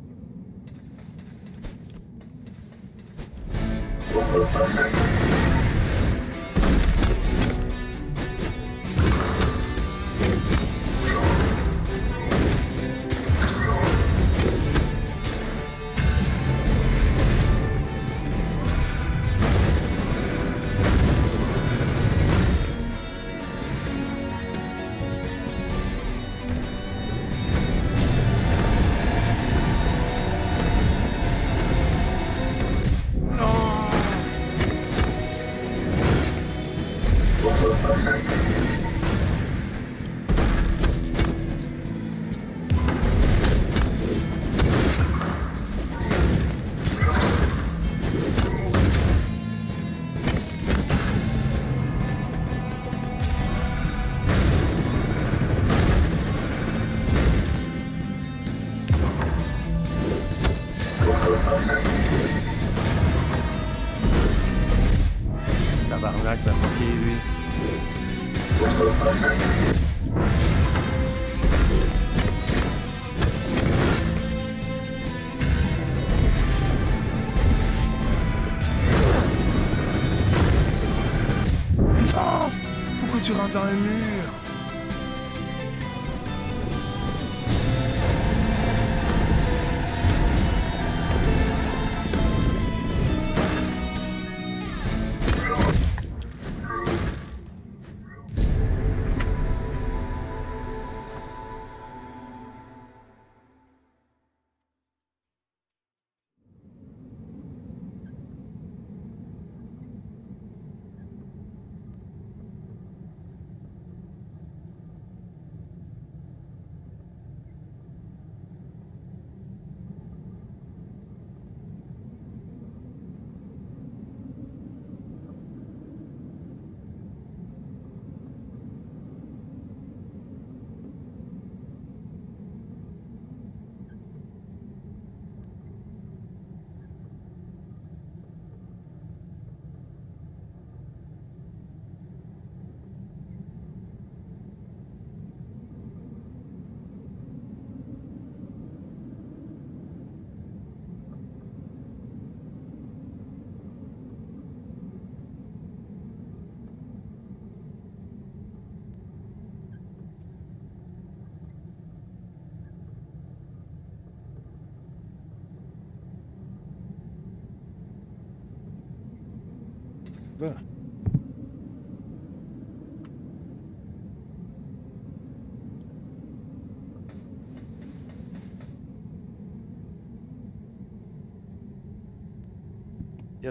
Yes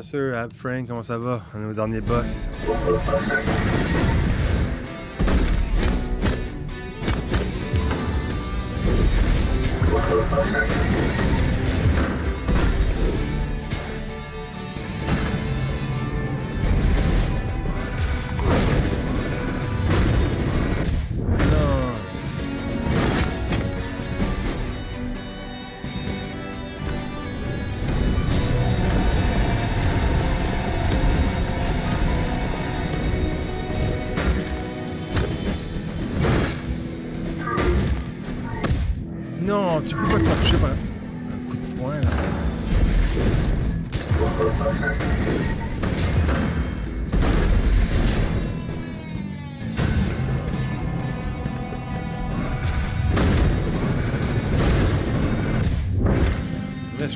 sir, Ab Frank, comment ça va? On est au dernier boss.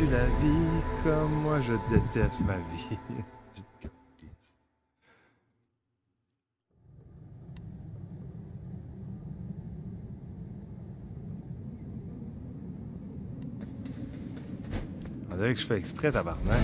Aimes-tu la vie comme moi je déteste ma vie? On dirait que je fais exprès, tabarnak.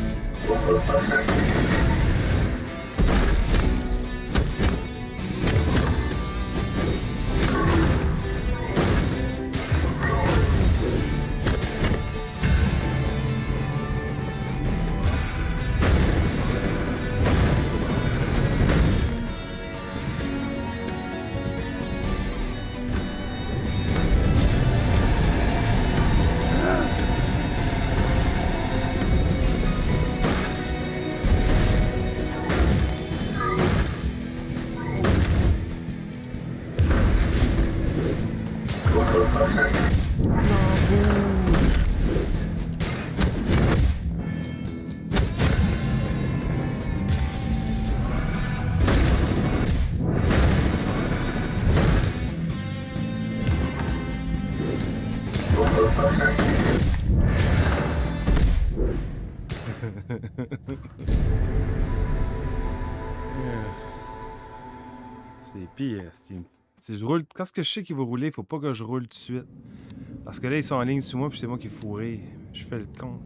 Je roule, quand ce que je sais qu'il va rouler, il faut pas que je roule tout de suite. Parce que là, ils sont en ligne sur moi, puis c'est moi qui est fourré. Je fais le con.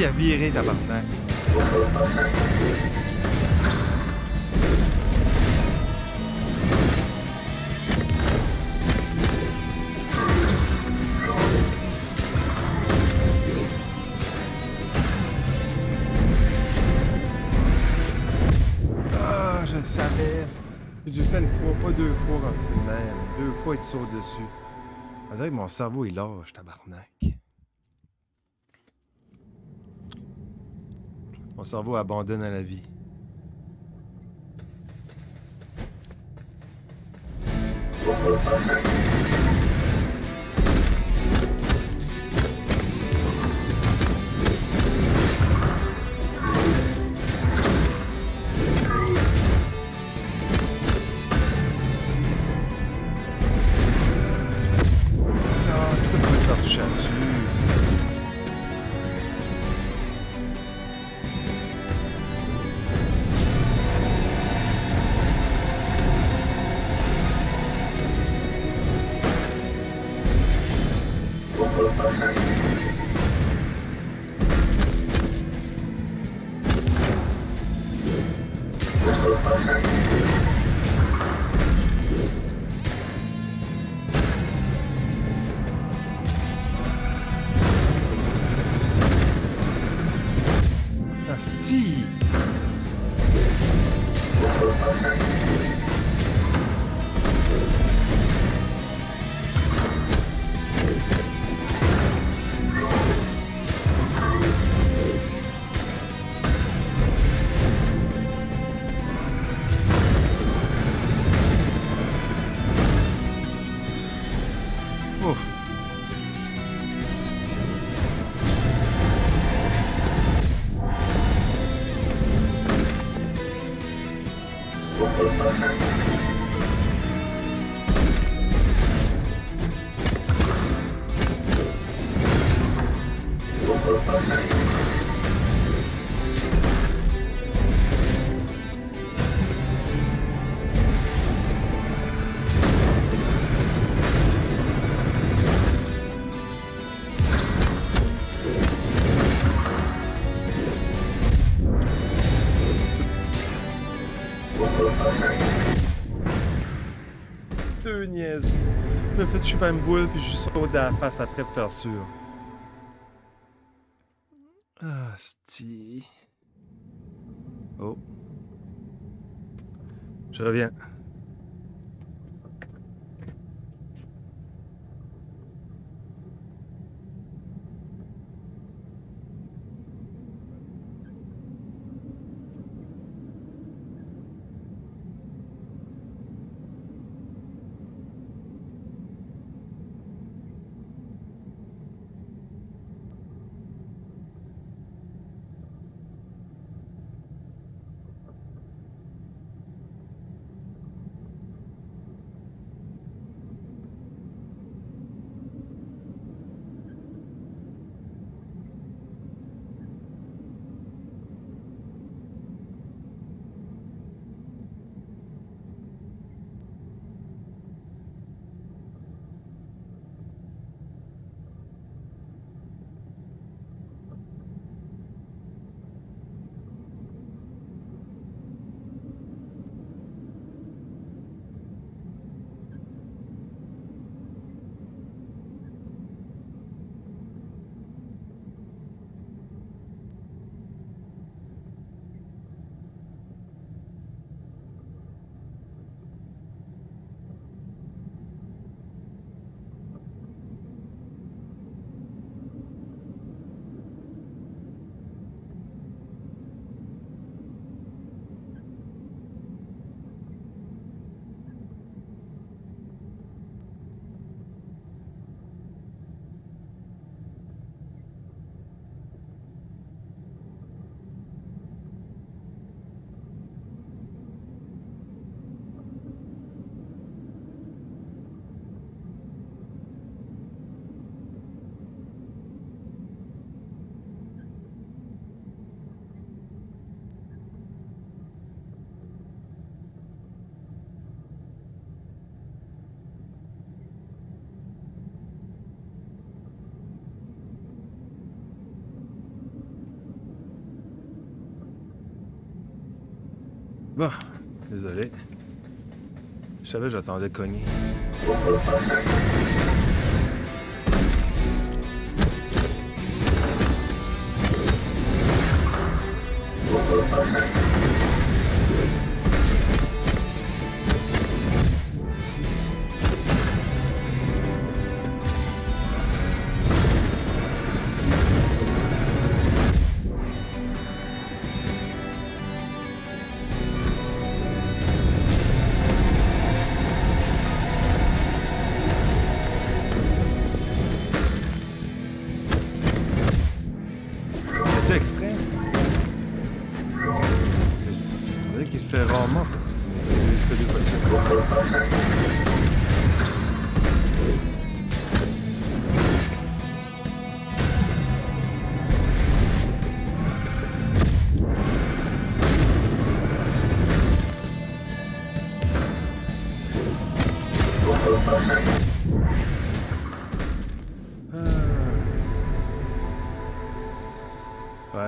À virer, tabarnak. Ah, je savais. J'ai fait une fois, pas deux fois quand c'est même. Deux fois, il te saute dessus. On dirait que mon cerveau, il lâche, tabarnak. Mon cerveau abandonne à la vie. Deux niaises. Je me fais super une boule, puis je saute à la face après pour faire sûr. Ah, sti. Oh. Je reviens. Désolé. Je savais que j'attendais cogner.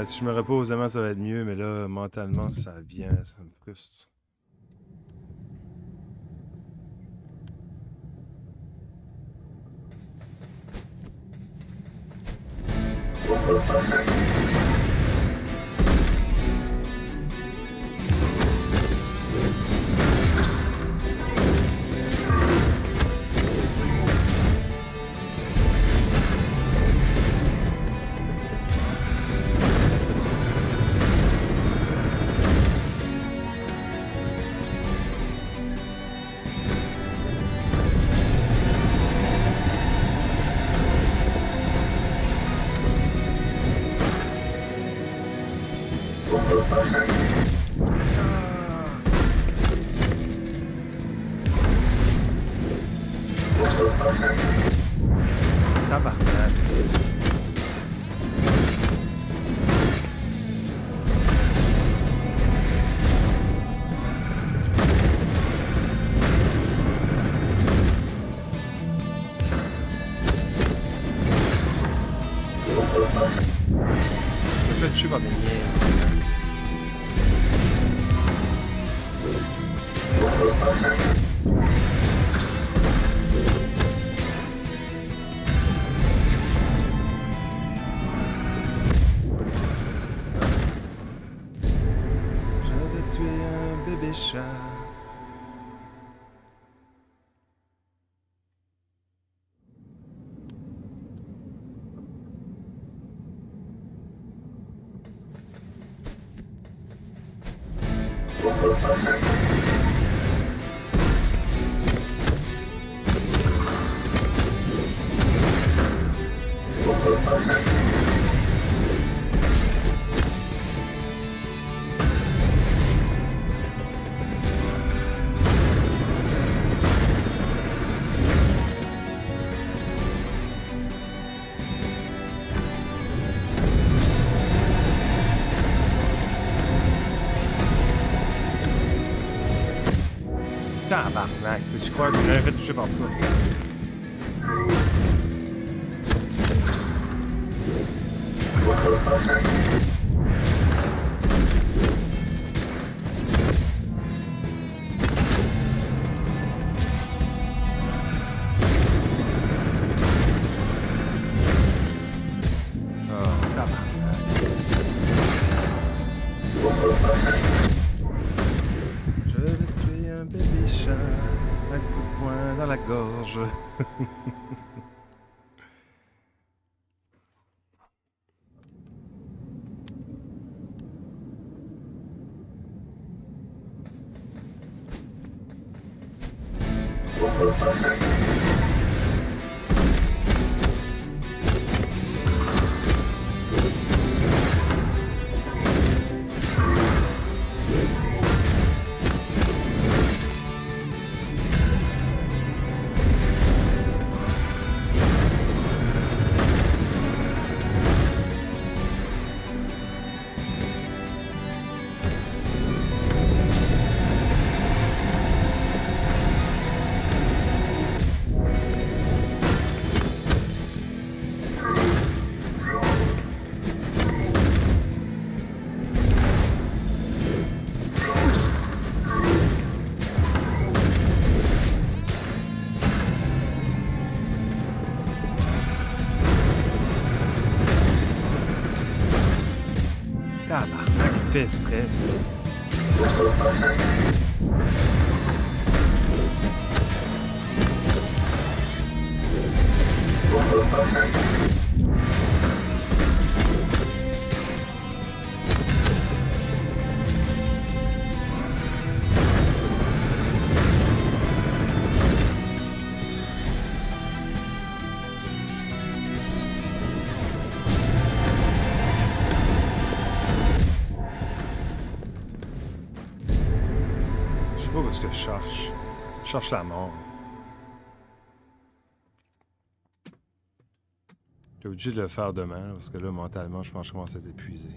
Si je me repose demain, ça va être mieux, mais là, mentalement, ça vient, ça me frustre. Tabarnak, peux-tu croire que je l'avais fait toucher par ça? Tabarnak, cherche la mort. J'ai obligé de le faire demain, parce que là, mentalement, je pense que je commence à être épuisé.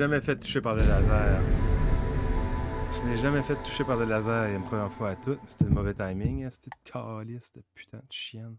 Jamais fait toucher par des lasers. Je m'ai jamais fait toucher par des lasers une première fois à tout. C'était le mauvais timing. Hein. C'était de calice de putain de chienne.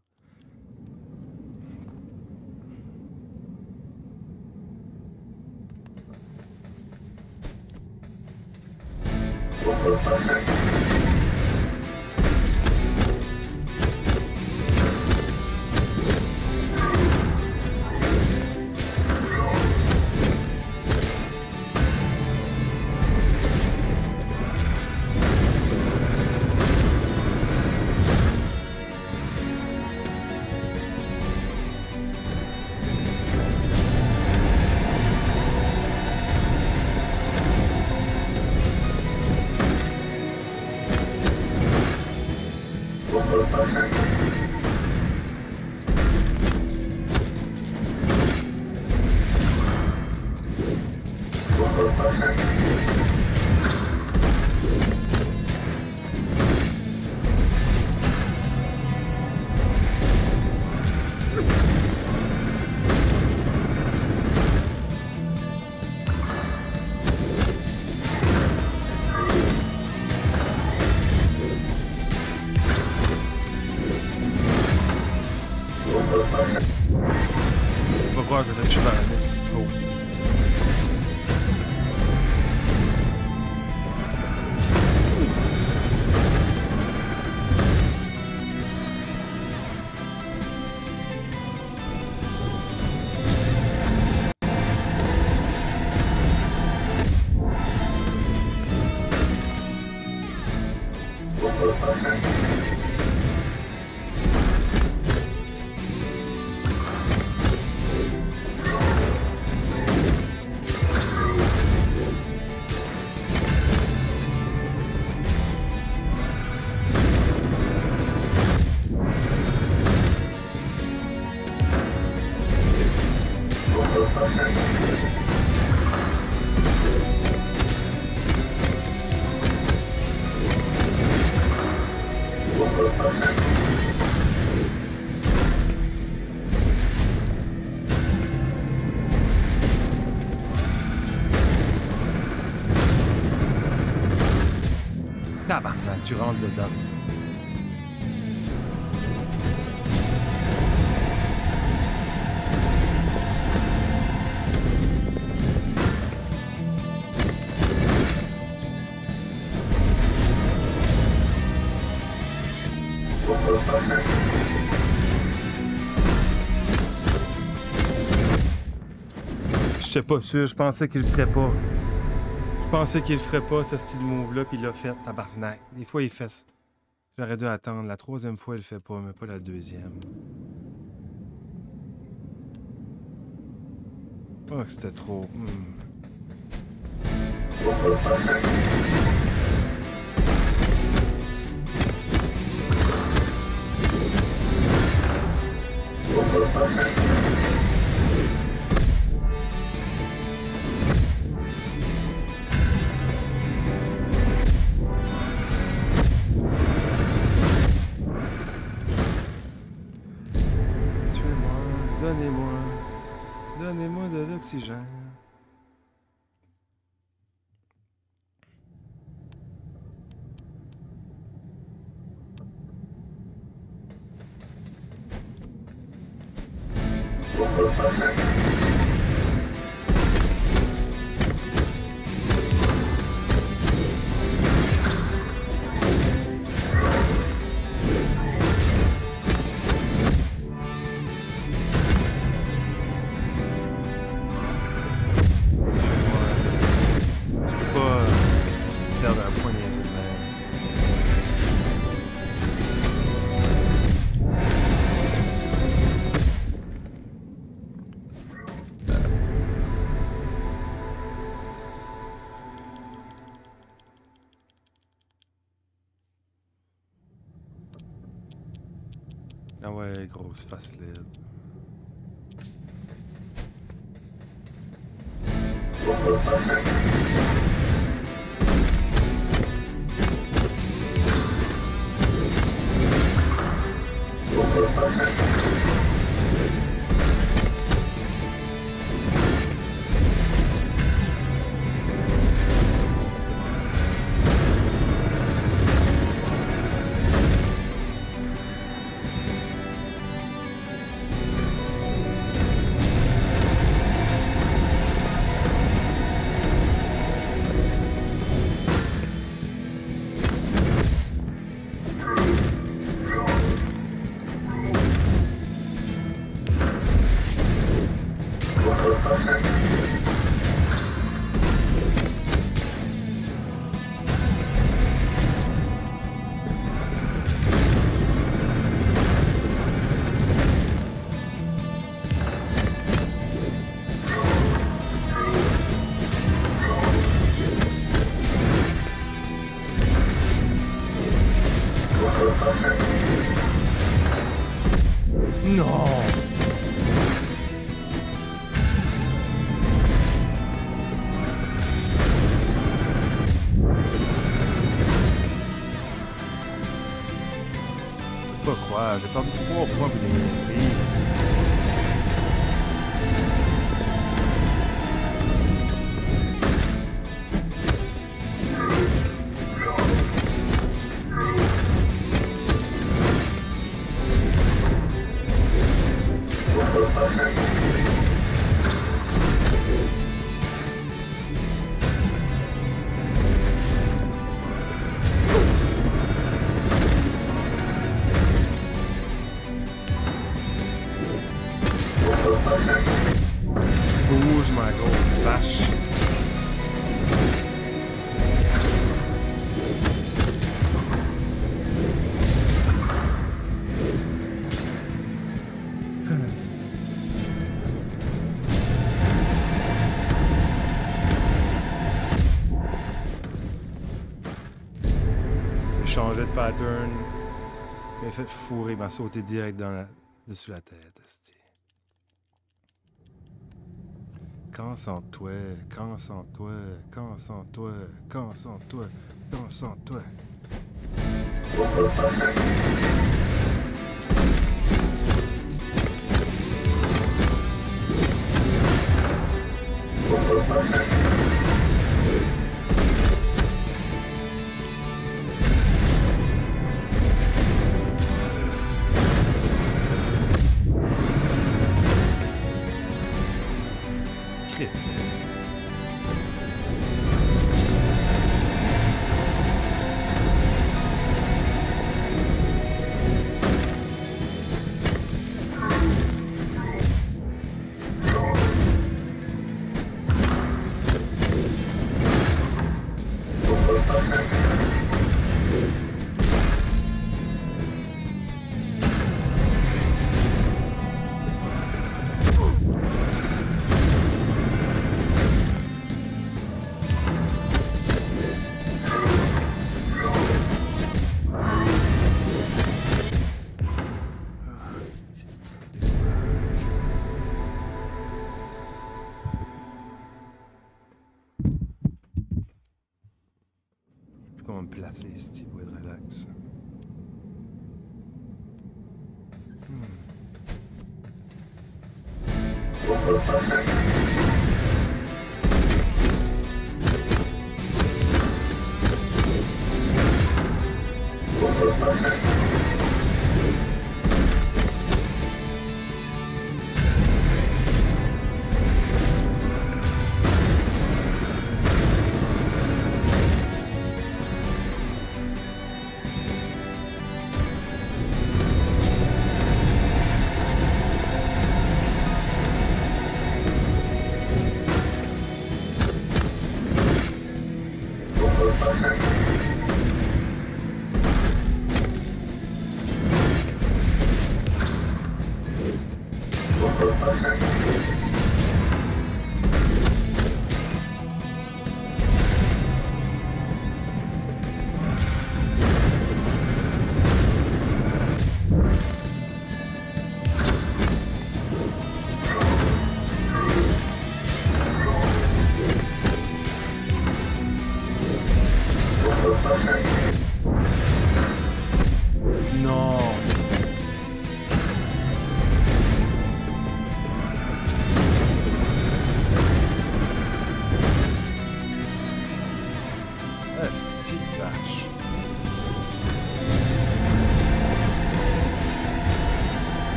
Tu rentres dedans. J'étais pas sûr, je pensais qu'il le ferait pas. Je pensais qu'il ferait pas ce style move-là, puis il l'a fait, tabarnak. Des fois, il fait ça. J'aurais dû attendre. La troisième fois, il le fait pas, mais pas la deuxième. Oh, c'était trop. Hmm. Donnez-moi, donnez-moi de l'oxygène. très grosse face. Thank. Changé de pattern. Il m'a fait fourrer, il m'a sauté direct dans la... dessus la tête. Concentre-toi, concentre-toi, concentre-toi, concentre-toi, concentre-toi.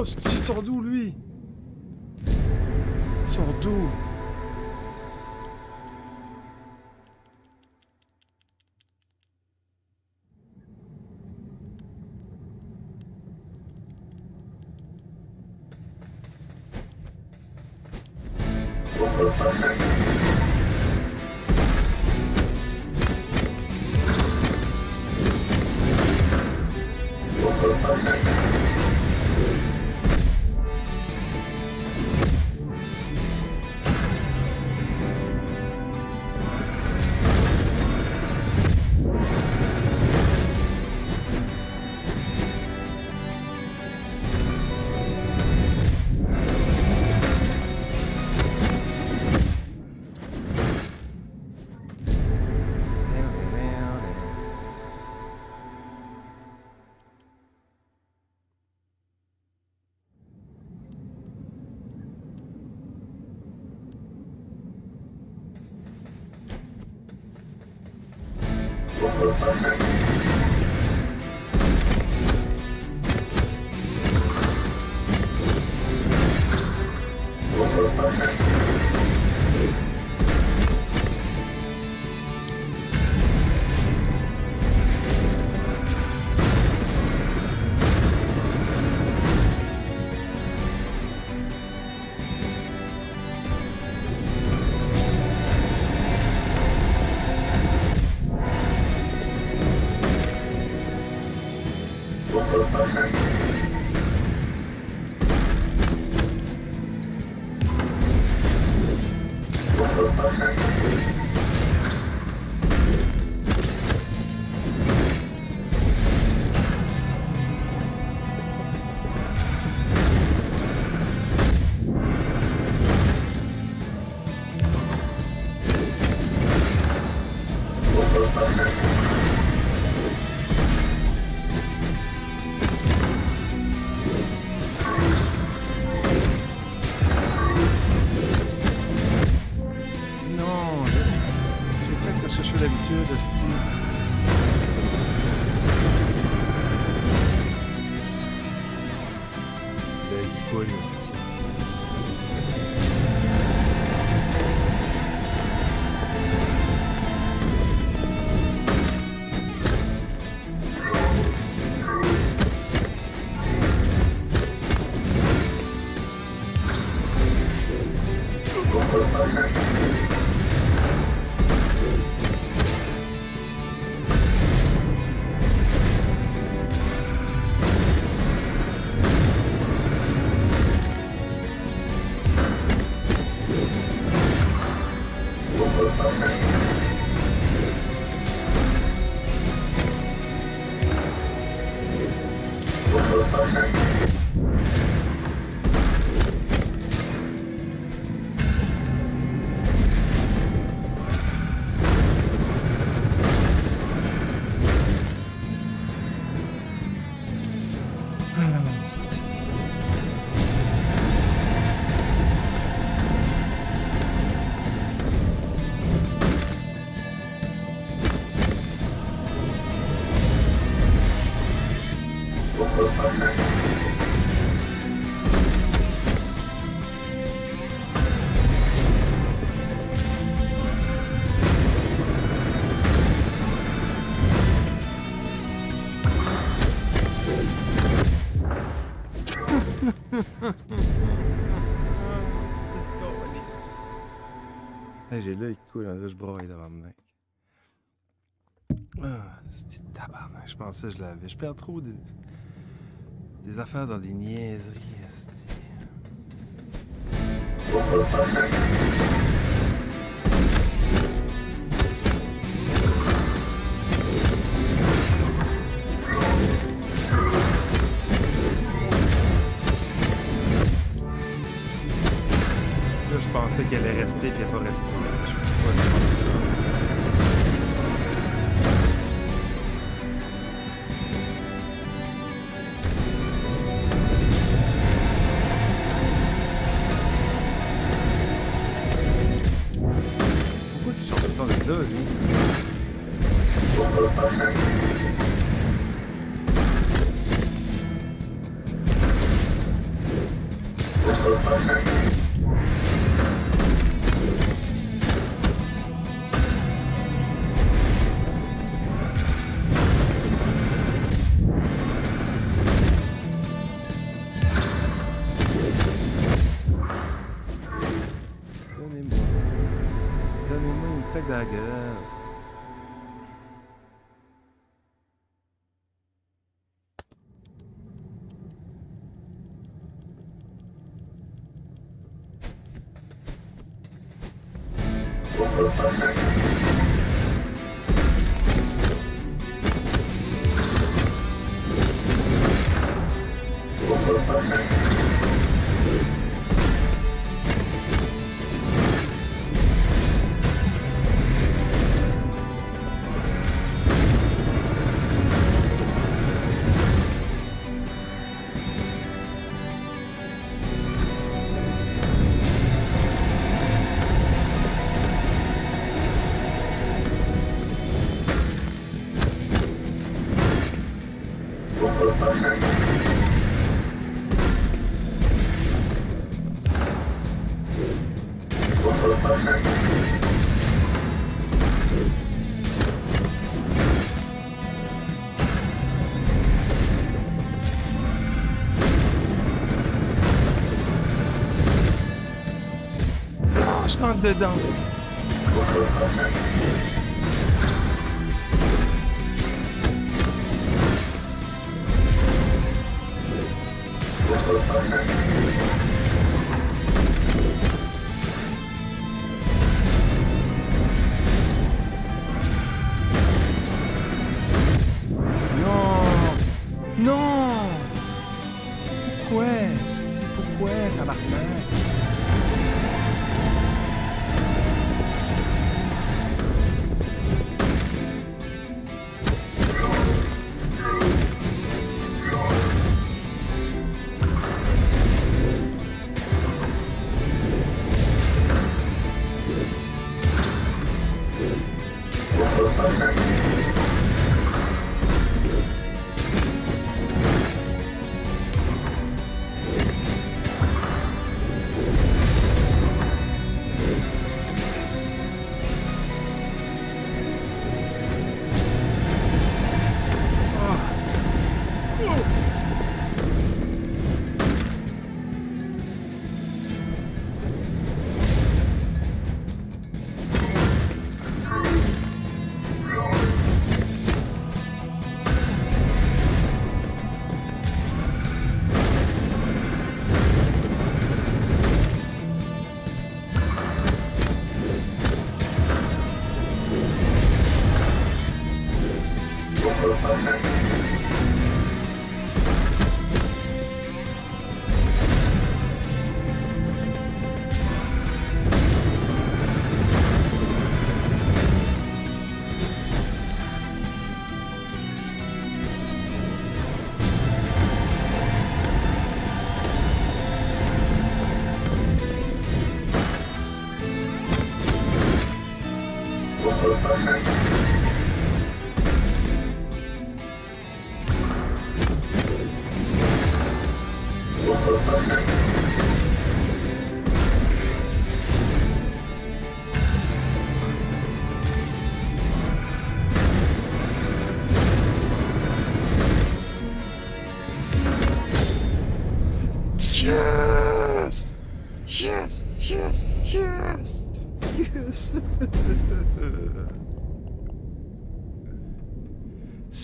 Oh, il sort d'où, lui. Il sort d'où le mec. Ah, c'était tabarnak. Je pensais que je l'avais. Je perds trop des, affaires dans des niaiseries. je pensais qu'elle allait rester, puis elle n'est pas restée. Je dedans.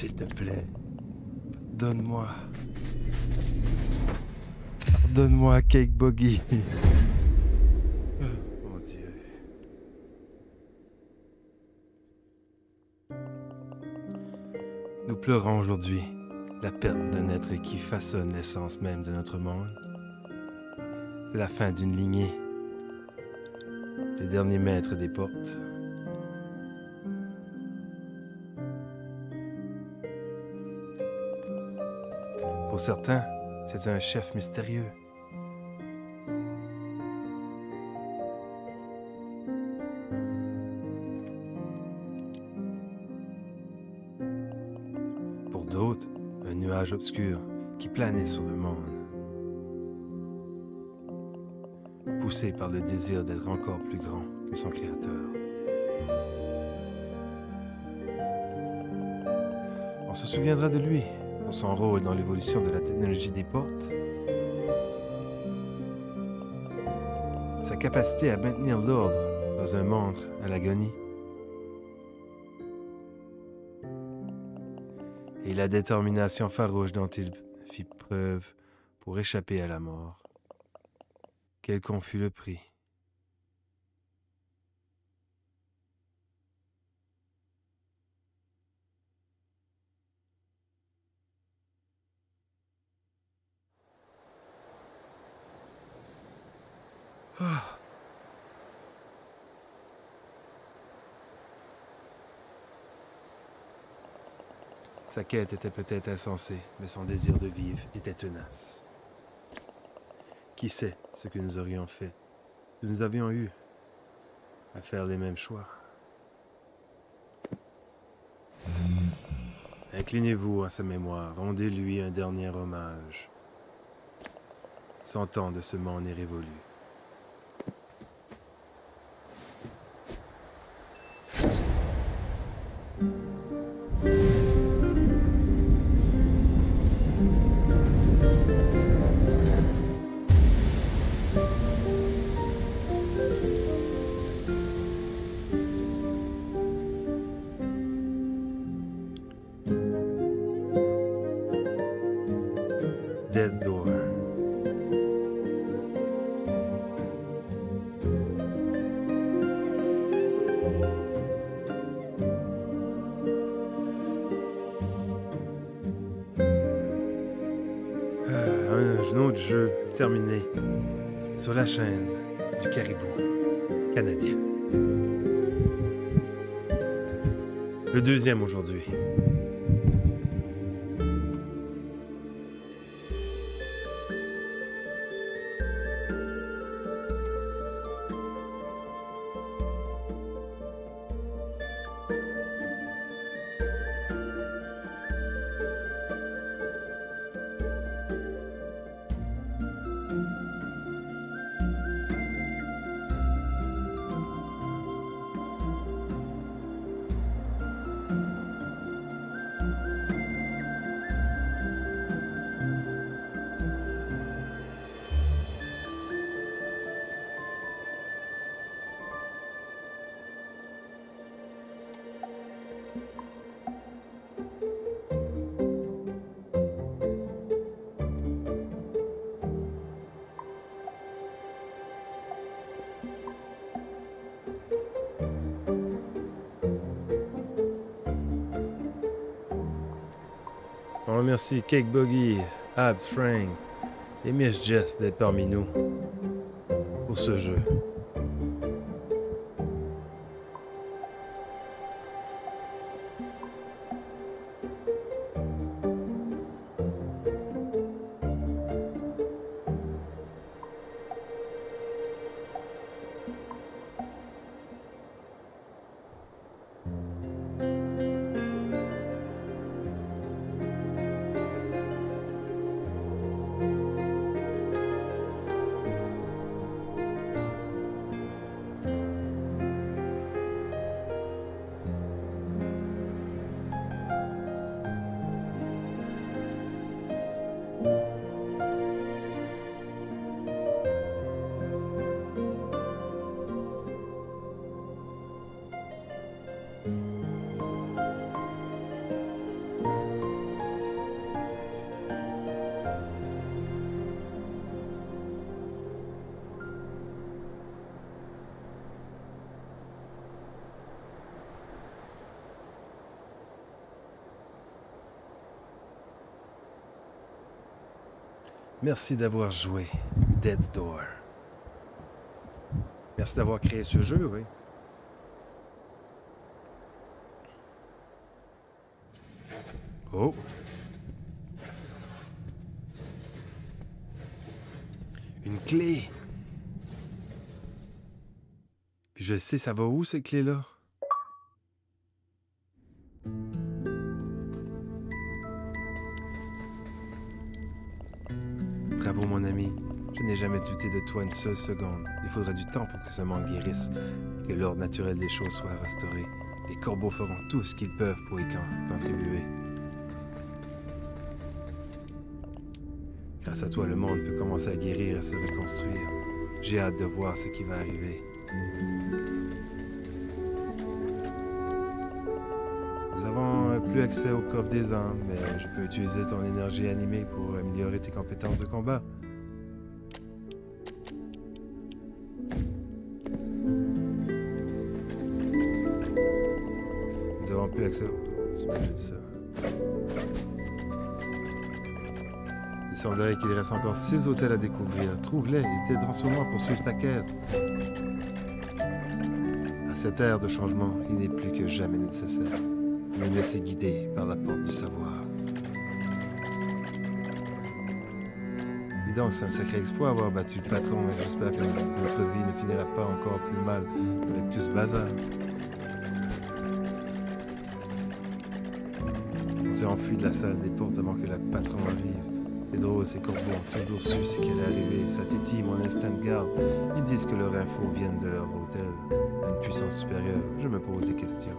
S'il te plaît, donne-moi. Donne-moi Cake Boggy. Mon Dieu. Nous pleurons aujourd'hui la perte d'un être qui façonne l'essence même de notre monde. C'est la fin d'une lignée, le dernier maître des portes. Pour certains, c'est un chef mystérieux. Pour d'autres, un nuage obscur qui planait sur le monde. poussé par le désir d'être encore plus grand que son créateur. On se souviendra de lui son rôle dans l'évolution de la technologie des portes, sa capacité à maintenir l'ordre dans un monde à l'agonie, et la détermination farouche dont il fit preuve pour échapper à la mort. Quel qu'en fut le prix. Ah. Sa quête était peut-être insensée, mais son désir de vivre était tenace. Qui sait ce que nous aurions fait si nous avions eu à faire les mêmes choix? Inclinez-vous à sa mémoire, rendez-lui un dernier hommage. Son temps de ce monde est révolu. La chaîne du caribou canadien. Le deuxième aujourd'hui. Remercie Cake Boggy, Abs Frank et Miss Jess d'être parmi nous pour ce jeu. Merci d'avoir joué Dead's Door. Merci d'avoir créé ce jeu, oui. Oh. Une clé. Puis je sais, ça va où cette clé-là? De toi une seule seconde. Il faudra du temps pour que ce monde guérisse et que l'ordre naturel des choses soit restauré. Les corbeaux feront tout ce qu'ils peuvent pour y contribuer. Grâce à toi, le monde peut commencer à guérir et se reconstruire. J'ai hâte de voir ce qui va arriver. Nous avons plus accès au coffre des âmes, mais je peux utiliser ton énergie animée pour améliorer tes compétences de combat. Nous plus semblerait qu'il reste encore six hôtels à découvrir. Trouve-les et t'aideront sûrement pour suivre ta quête. À cette ère de changement, il n'est plus que jamais nécessaire. Me laisser guider par la porte du savoir. Donc, c'est un sacré exploit avoir battu le patron et j'espère que notre vie ne finira pas encore plus mal avec tout ce bazar. On s'est enfui de la salle des portes avant que le patron arrive. Pedro et ses corbeaux ont toujours su ce qui allait arriver. Ça titille mon instinct de garde. Ils disent que leurs infos viennent de leur hôtel, une puissance supérieure. Je me pose des questions.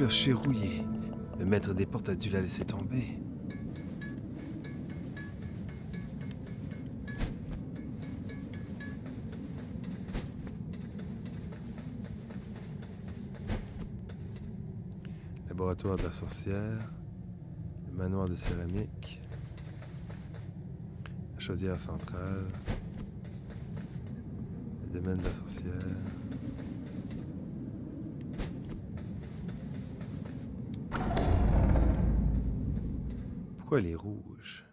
Le maître des portes a dû la laisser tomber. Laboratoire de la sorcière. Le manoir de céramique. La chaudière centrale. Le domaine de la sorcière. Pourquoi les rouges? Et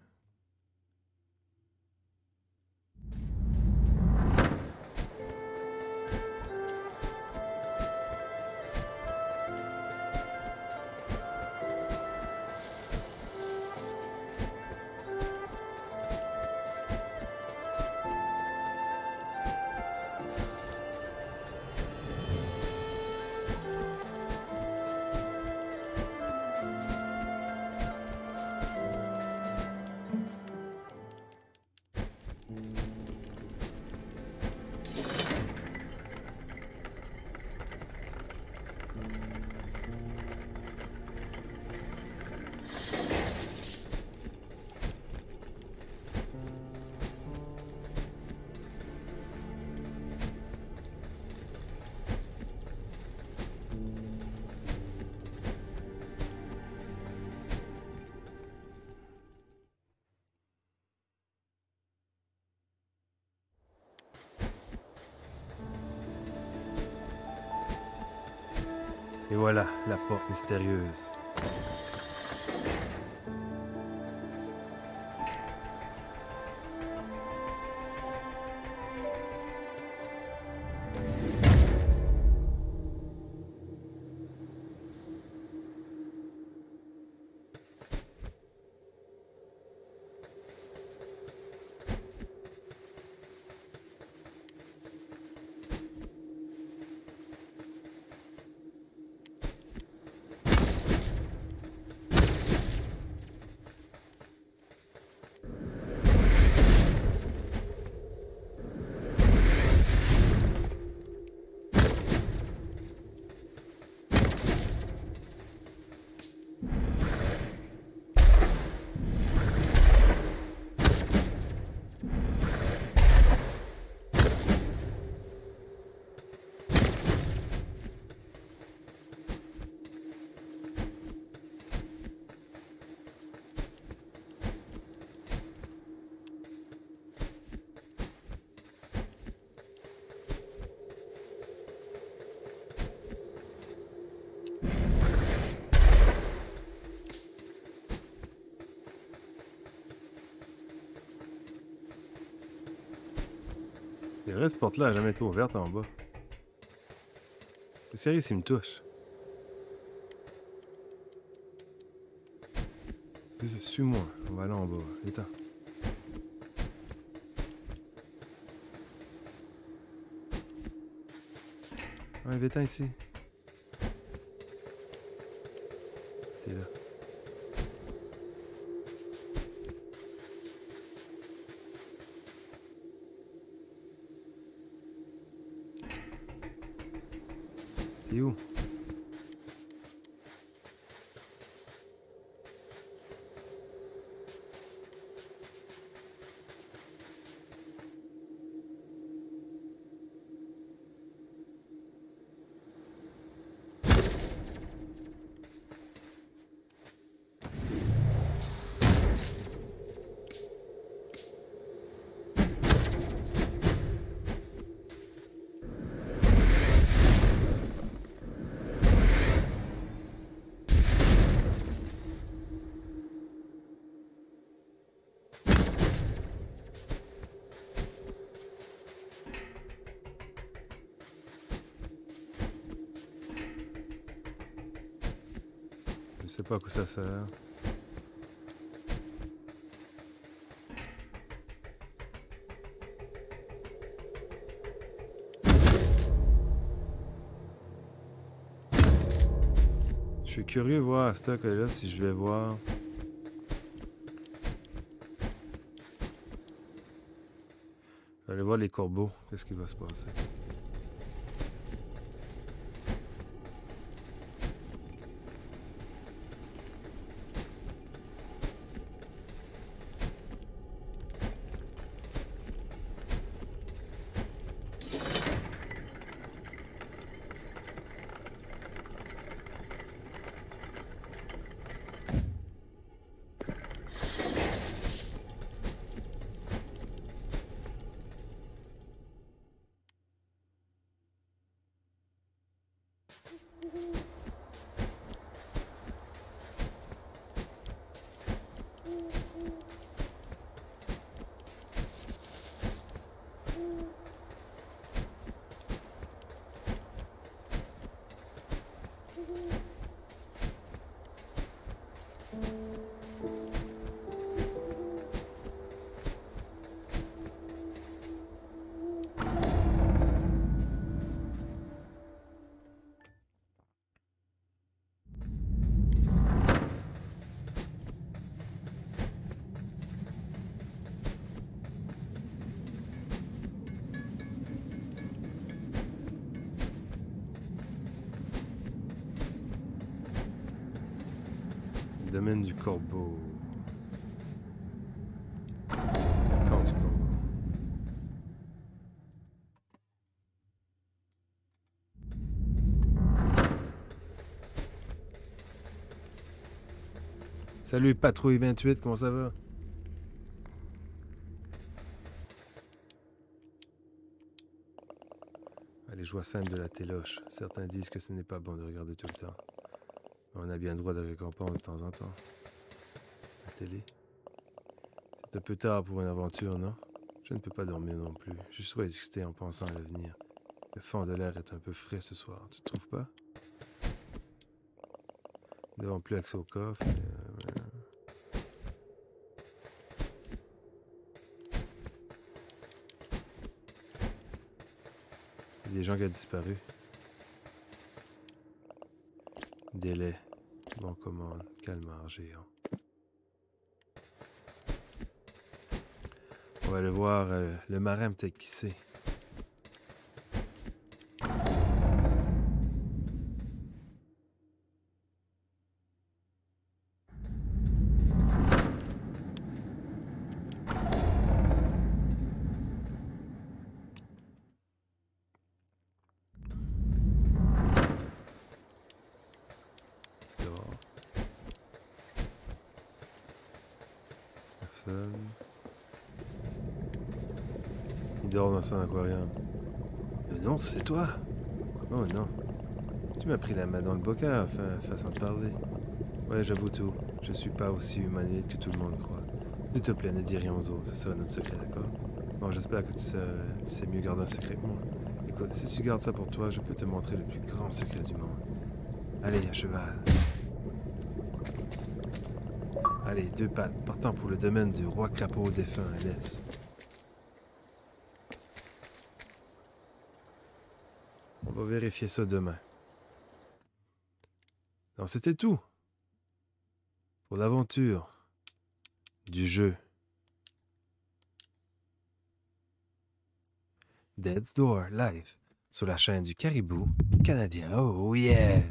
la porte mystérieuse. Pourquoi cette porte-là n'a jamais été ouverte en bas? Le sérieux, s'il me touche. Suis-moi, on va aller en bas. Éteins. Ouais, l'éteins ici. Sais pas à quoi ça sert. Je suis curieux de voir à ce là si je vais voir. Je vais aller voir les corbeaux. Qu'est-ce qui va se passer? Salut Patrouille 28, comment ça va? Allez, joie simple de la téloche. Certains disent que ce n'est pas bon de regarder tout le temps. On a bien droit de récompense de temps en temps. La télé. C'est un peu tard pour une aventure, non? Je ne peux pas dormir non plus. Je suis trop excité en pensant à l'avenir. Le fond de l'air est un peu frais ce soir, tu trouves pas? Nous n'avons plus accès au coffre. Des gens qui ont disparu. Délai. Bon commande. Calmar géant. On va aller voir euh, le marin, peut-être qui sait. Son aquarium. Euh, non, c'est toi. Oh non. Tu m'as pris la main dans le bocal à fa- façon de parler. Ouais, j'avoue tout. Je suis pas aussi humanoïde que tout le monde croit. S'il te plaît, ne dis rien aux autres. Ce sera notre secret, d'accord? Bon, j'espère que tu sais, tu sais mieux garder un secret que moi. Écoute, si tu gardes ça pour toi, je peux te montrer le plus grand secret du monde. Allez, à cheval. Allez, deux pattes, partant pour le domaine du roi crapaud défunt, laisse. On va ça demain. Non, c'était tout. Pour l'aventure du jeu. Dead's Door live sur la chaîne du Caribou canadien. Oh yeah!